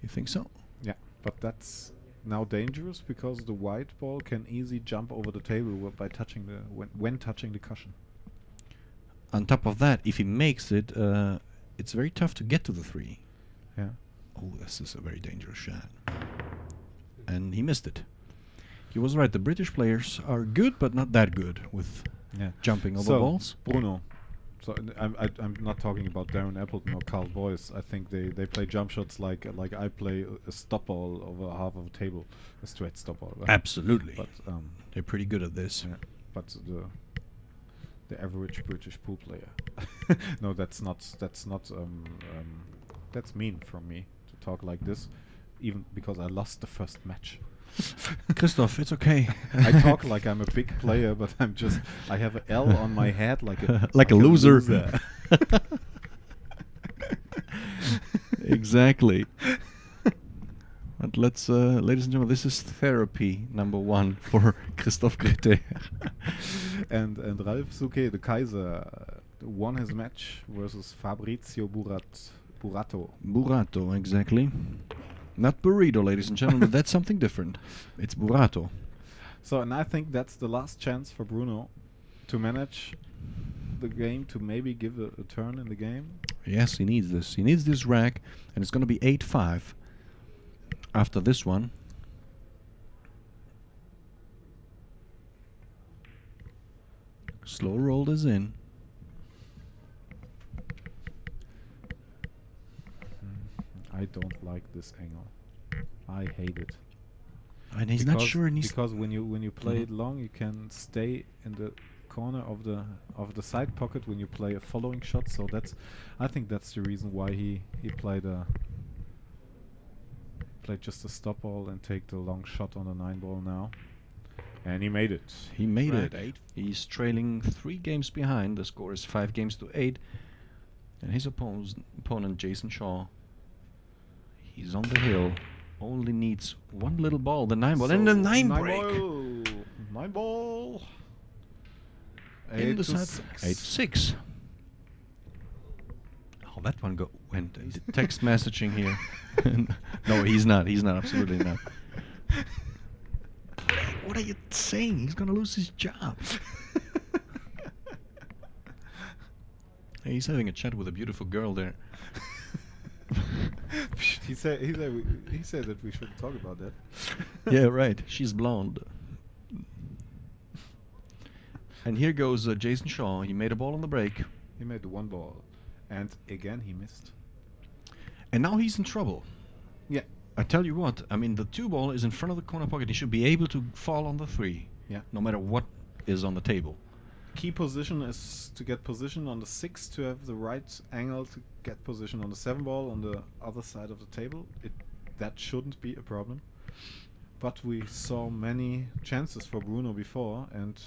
[SPEAKER 1] You think so?
[SPEAKER 2] Yeah, but that's now dangerous because the white ball can easily jump over the table by touching the when, when touching the cushion.
[SPEAKER 1] On top of that, if he makes it, uh, it's very tough to get to the three.
[SPEAKER 2] Yeah.
[SPEAKER 1] Oh, this is a very dangerous shot. And he missed it. He was right. The British players are good, but not that good with
[SPEAKER 2] Yeah.
[SPEAKER 1] jumping over
[SPEAKER 2] so,
[SPEAKER 1] balls.
[SPEAKER 2] Bruno. So I'm I, I'm not talking about Darren Appleton or Karl Boyes. I think they, they play jump shots like like I play a- stop ball over half of a table, a straight stop ball. right?
[SPEAKER 1] Absolutely.
[SPEAKER 2] But um,
[SPEAKER 1] They're pretty good at this.
[SPEAKER 2] yeah, but the the average British pool player. no, that's not that's not um, um that's mean from me to talk like this, even because I lost the first match.
[SPEAKER 1] Christoph, it's okay.
[SPEAKER 2] I talk like I'm a big player, but I'm just I have an L on my head like a
[SPEAKER 1] Like a loser. exactly. But let's, uh, ladies and gentlemen, this is therapy number one for Christoph Grete.
[SPEAKER 2] and and Ralf Souquet, the Kaiser, won his match versus Fabrizio Burat Burato.
[SPEAKER 1] Burato, exactly. Not burrito, ladies and gentlemen. that's something different. It's burato.
[SPEAKER 2] So, and I think that's the last chance for Bruno to manage the game to maybe give a, a turn in the game.
[SPEAKER 1] Yes, he needs this. He needs this rack, and it's going to be 8 5 after this one. Slow roll this in.
[SPEAKER 2] I don't like this angle. I hate it.
[SPEAKER 1] And he's not sure. And he's
[SPEAKER 2] because when you when you play
[SPEAKER 1] Mhm.
[SPEAKER 2] it long, you can stay in the corner of the of the side pocket when you play a following shot. So that's, I think that's the reason why he he played a played just a stop ball and take the long shot on the nine ball now, and he made it.
[SPEAKER 1] He made
[SPEAKER 2] Right.
[SPEAKER 1] it. Eight. He's trailing three games behind. The score is five games to eight. And his opponent, opponent Jayson Shaw, He's on the hill. Only needs one little ball, the nine ball, and the nine,
[SPEAKER 2] nine
[SPEAKER 1] break.
[SPEAKER 2] Ball. Nine ball.
[SPEAKER 1] In the
[SPEAKER 2] to
[SPEAKER 1] side,
[SPEAKER 2] six.
[SPEAKER 1] eight six. Oh, that one go went text messaging here. no, he's not. He's not. Absolutely not. What are you saying? He's gonna lose his job. He's having a chat with a beautiful girl there.
[SPEAKER 2] he said he said we, he said that we shouldn't talk about that.
[SPEAKER 1] yeah, right. She's blonde. And here goes uh, Jayson Shaw. He made a ball on the break,
[SPEAKER 2] He made the one ball, and again he missed.
[SPEAKER 1] and now he's in trouble.
[SPEAKER 2] Yeah.
[SPEAKER 1] I tell you what. I mean, the two ball is in front of the corner pocket. He should be able to fall on the three,
[SPEAKER 2] Yeah.
[SPEAKER 1] no matter what is on the table.
[SPEAKER 2] Key position is to get position on the six to have the right angle to get position on the seven ball on the other side of the table. It that shouldn't be a problem. But we saw many chances for Bruno before, and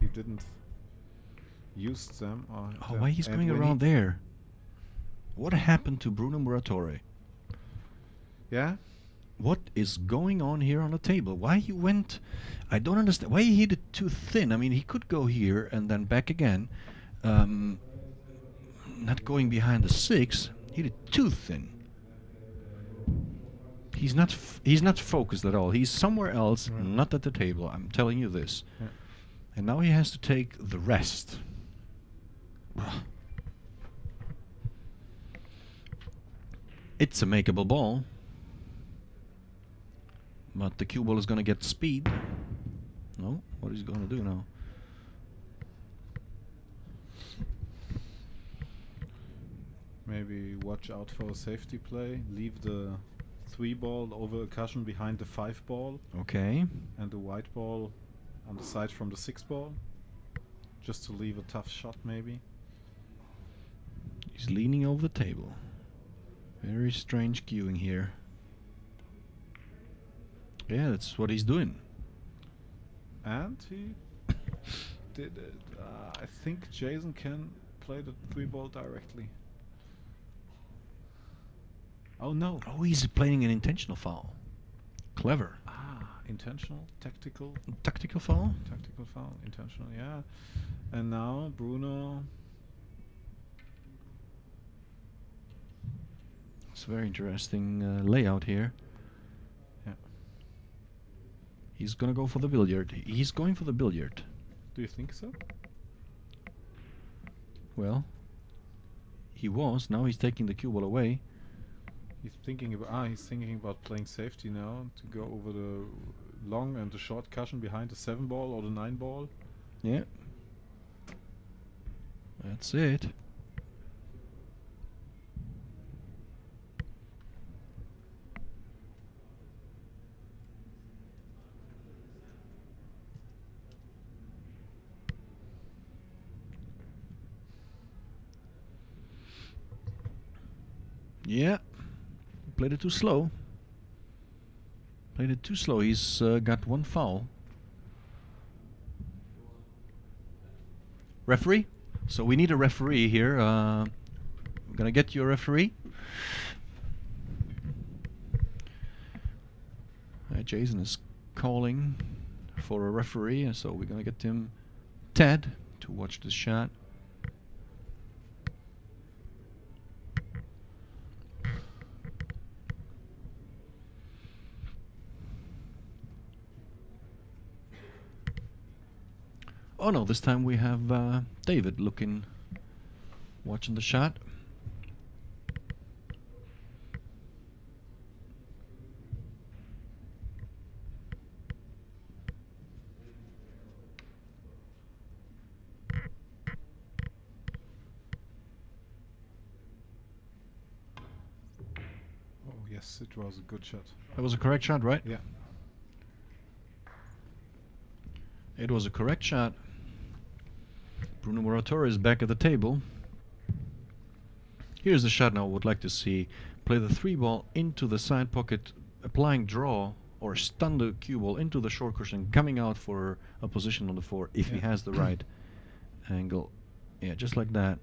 [SPEAKER 2] he didn't use them. Or
[SPEAKER 1] Oh, why he's going around there? What happened to Bruno Muratore?
[SPEAKER 2] Yeah,
[SPEAKER 1] What is going on here on the table? Why he went? I don't understand. Why he hit it too thin? I mean, he could go here and then back again. Um, not going behind the six. Hit it too thin. He's not. F- he's not focused at all. He's somewhere else,
[SPEAKER 2] Right.
[SPEAKER 1] not at the table. I'm telling you this.
[SPEAKER 2] Yeah.
[SPEAKER 1] And now he has to take the rest. It's a makeable ball. But the cue ball is going to get speed. No? What is he going to do now?
[SPEAKER 2] maybe watch out for a safety play. Leave the three ball over a cushion behind the five ball,
[SPEAKER 1] Okay.
[SPEAKER 2] and the white ball on the side from the six ball, just to leave a tough shot maybe.
[SPEAKER 1] He's leaning over the table. Very strange cueing here. Yeah, that's what he's doing.
[SPEAKER 2] And he did it. Uh, I think Jayson can play the three ball directly. Oh no!
[SPEAKER 1] Oh, he's playing an intentional foul. Clever.
[SPEAKER 2] Ah, intentional, tactical,
[SPEAKER 1] Tactical foul?
[SPEAKER 2] tactical foul, intentional. Yeah. And now Bruno.
[SPEAKER 1] It's a very interesting uh, layout here. He's gonna go for the billiard. He's going for the billiard.
[SPEAKER 2] Do you think so?
[SPEAKER 1] Well, he was. Now he's taking the cue ball away.
[SPEAKER 2] He's thinking about ah, he's thinking about playing safety now to go over the long and the short cushion behind the seven ball or the nine ball.
[SPEAKER 1] Yeah. That's it. Yeah. Played it too slow. Played it too slow. He's uh, got one foul. Referee? So we need a referee here. Uh, I'm gonna get you a referee. Uh, Jayson is calling for a referee, and so we're gonna get him Ted to watch this shot. Oh no, this time we have uh, David looking, watching the shot.
[SPEAKER 2] Oh yes, it was a good shot.
[SPEAKER 1] That was a correct shot, right?
[SPEAKER 2] Yeah.
[SPEAKER 1] It was a correct shot. Bruno Muratore is back at the table. Here's the shot now I would like to see. Play the three ball into the side pocket, applying draw or stun the cue ball into the short cushion, coming out for a position on the four if he has the right angle. Yeah, just like that.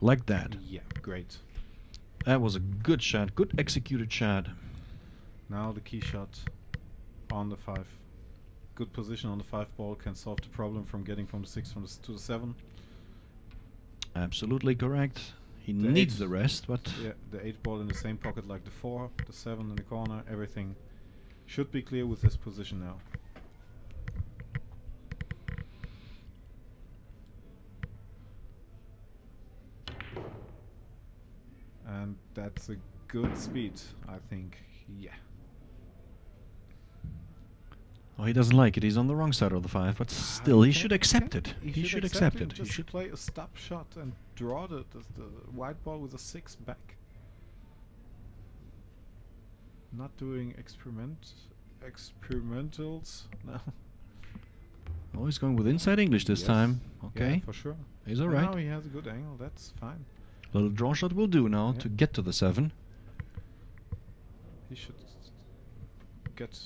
[SPEAKER 1] like that.
[SPEAKER 2] Yeah, great.
[SPEAKER 1] That was a good shot, good executed shot.
[SPEAKER 2] Now the key shot on the five. Good position on the five ball can solve the problem from getting from the six from the s- to the seven.
[SPEAKER 1] Absolutely correct. He
[SPEAKER 2] The
[SPEAKER 1] needs
[SPEAKER 2] eight-
[SPEAKER 1] the rest, but
[SPEAKER 2] Yeah, the eight ball in the same pocket like the four, the seven in the corner. Everything should be clear with this position now. And that's a good speed, I think. Yeah.
[SPEAKER 1] Oh, he doesn't like it. He's on the wrong side of the five, but ah, still, he should accept it. He, should accept it. He should.
[SPEAKER 2] play a stop shot and draw the, the, the white ball with a six back. Not doing experiment experimentals now.
[SPEAKER 1] Oh, he's going with inside English this
[SPEAKER 2] Yes.
[SPEAKER 1] time.
[SPEAKER 2] Yeah,
[SPEAKER 1] Okay,
[SPEAKER 2] for sure.
[SPEAKER 1] he's all right.
[SPEAKER 2] Now he has a good angle. That's fine.
[SPEAKER 1] Little draw shot will do now
[SPEAKER 2] Yeah.
[SPEAKER 1] to get to the seven.
[SPEAKER 2] He should get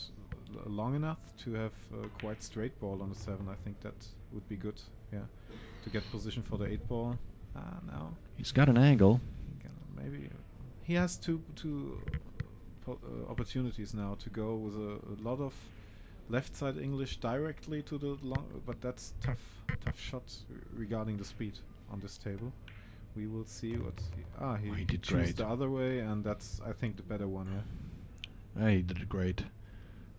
[SPEAKER 2] long enough to have a quite straight ball on the seven. I think that would be good. Yeah, to get position for the eight ball. Ah, now
[SPEAKER 1] He's got an angle.
[SPEAKER 2] maybe he has two two po- uh, opportunities now to go with a, a lot of left side English directly to the long, but that's tough tough shots regarding the speed on this table. We will see what he, ah he,
[SPEAKER 1] Oh, he did great.
[SPEAKER 2] the other way, and that's I think the better one. Yeah.
[SPEAKER 1] Hey, he did it great.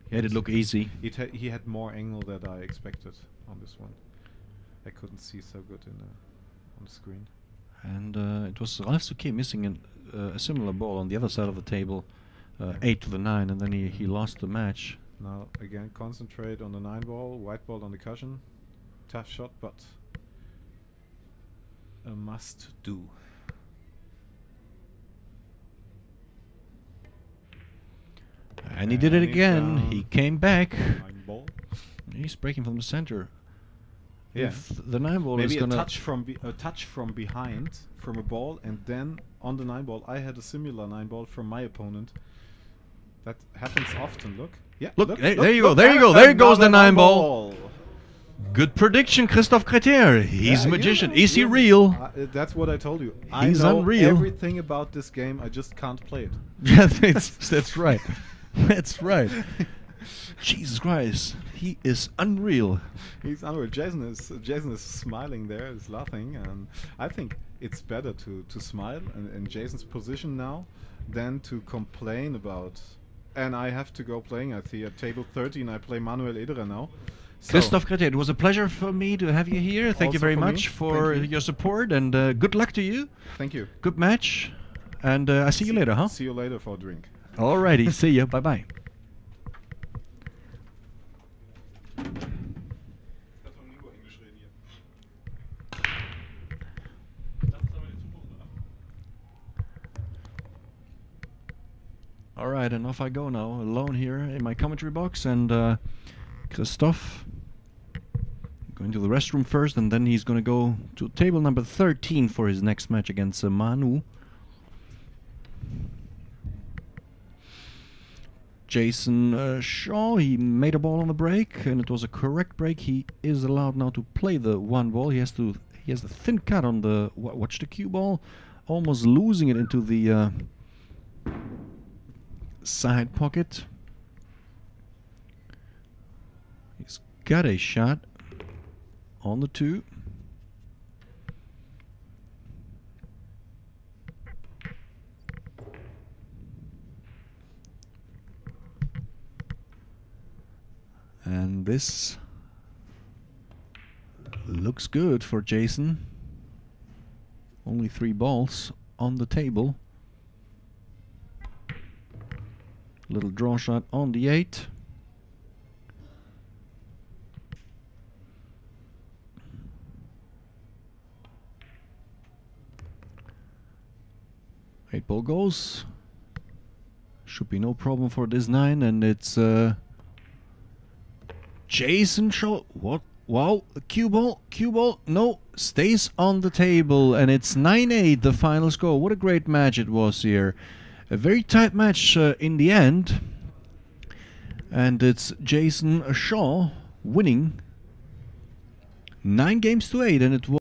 [SPEAKER 1] He had it look easy.
[SPEAKER 2] It ha- he had more angle than I expected on this one. I couldn't see so good in the on the screen.
[SPEAKER 1] And uh, it was Ralf Souquet missing an, uh, a similar ball on the other side of the table, uh, 8 to the 9, and then he, he lost the match.
[SPEAKER 2] Now again, concentrate on the nine ball, white ball on the cushion. Tough shot, but a must do.
[SPEAKER 1] And he did it again. He came back.
[SPEAKER 2] Nine ball.
[SPEAKER 1] He's breaking from the center.
[SPEAKER 2] Yeah.
[SPEAKER 1] If the 9 ball
[SPEAKER 2] Maybe
[SPEAKER 1] is
[SPEAKER 2] a
[SPEAKER 1] gonna.
[SPEAKER 2] touch from be- a touch from behind from a ball, and then on the nine ball, I had a similar nine ball from my opponent. That happens often. Look. Yeah.
[SPEAKER 1] Look, there- there you go, there you go, there goes the nine ball. Good prediction, Christophe Creter. He's
[SPEAKER 2] Yeah,
[SPEAKER 1] a magician.
[SPEAKER 2] you know,
[SPEAKER 1] Is he real?
[SPEAKER 2] uh, that's what I told you. I know
[SPEAKER 1] unreal.
[SPEAKER 2] everything about this game. I just can't play it.
[SPEAKER 1] Yeah, that's, that's right. That's right. Jesus Christ. He is unreal.
[SPEAKER 2] He's unreal. Jayson is Jayson is smiling there, is laughing, and I think it's better to to smile in, in Jayson's position now than to complain about. And I have to go playing. I see at table 13. I play Manuel Ederer now. So,
[SPEAKER 1] Christophe Creter, it was a pleasure for me to have you here. Thank you very
[SPEAKER 2] for me.
[SPEAKER 1] much for
[SPEAKER 2] you.
[SPEAKER 1] your support and uh, good luck to you.
[SPEAKER 2] Thank you.
[SPEAKER 1] Good match. And uh, I see you later, huh?
[SPEAKER 2] See you later for a drink.
[SPEAKER 1] Alrighty, see you. Bye bye. Alright, and off I go now, alone here in my commentary box, and uh, Christophe going to the restroom first, and then he's going to go to table number 13 for his next match against uh, Manu. Jayson uh, Shaw, he made a ball on the break, and it was a correct break. He is allowed now to play the one ball. He has to. He has a thin cut on the watch the cue ball, almost losing it into the uh, side pocket. He's got a shot on the two. And this looks good for Jayson. Only three balls on the table. Little draw shot on the eight. Eight ball goes. Should be no problem for this nine, and it's uh, Jayson Shaw. What? Wow, cue ball, cue ball. No, stays on the table, and it's 9 8, the final score. What a great match it was here. A very tight match uh, in the end. And it's Jayson Shaw winning 9 games to 8, and it was.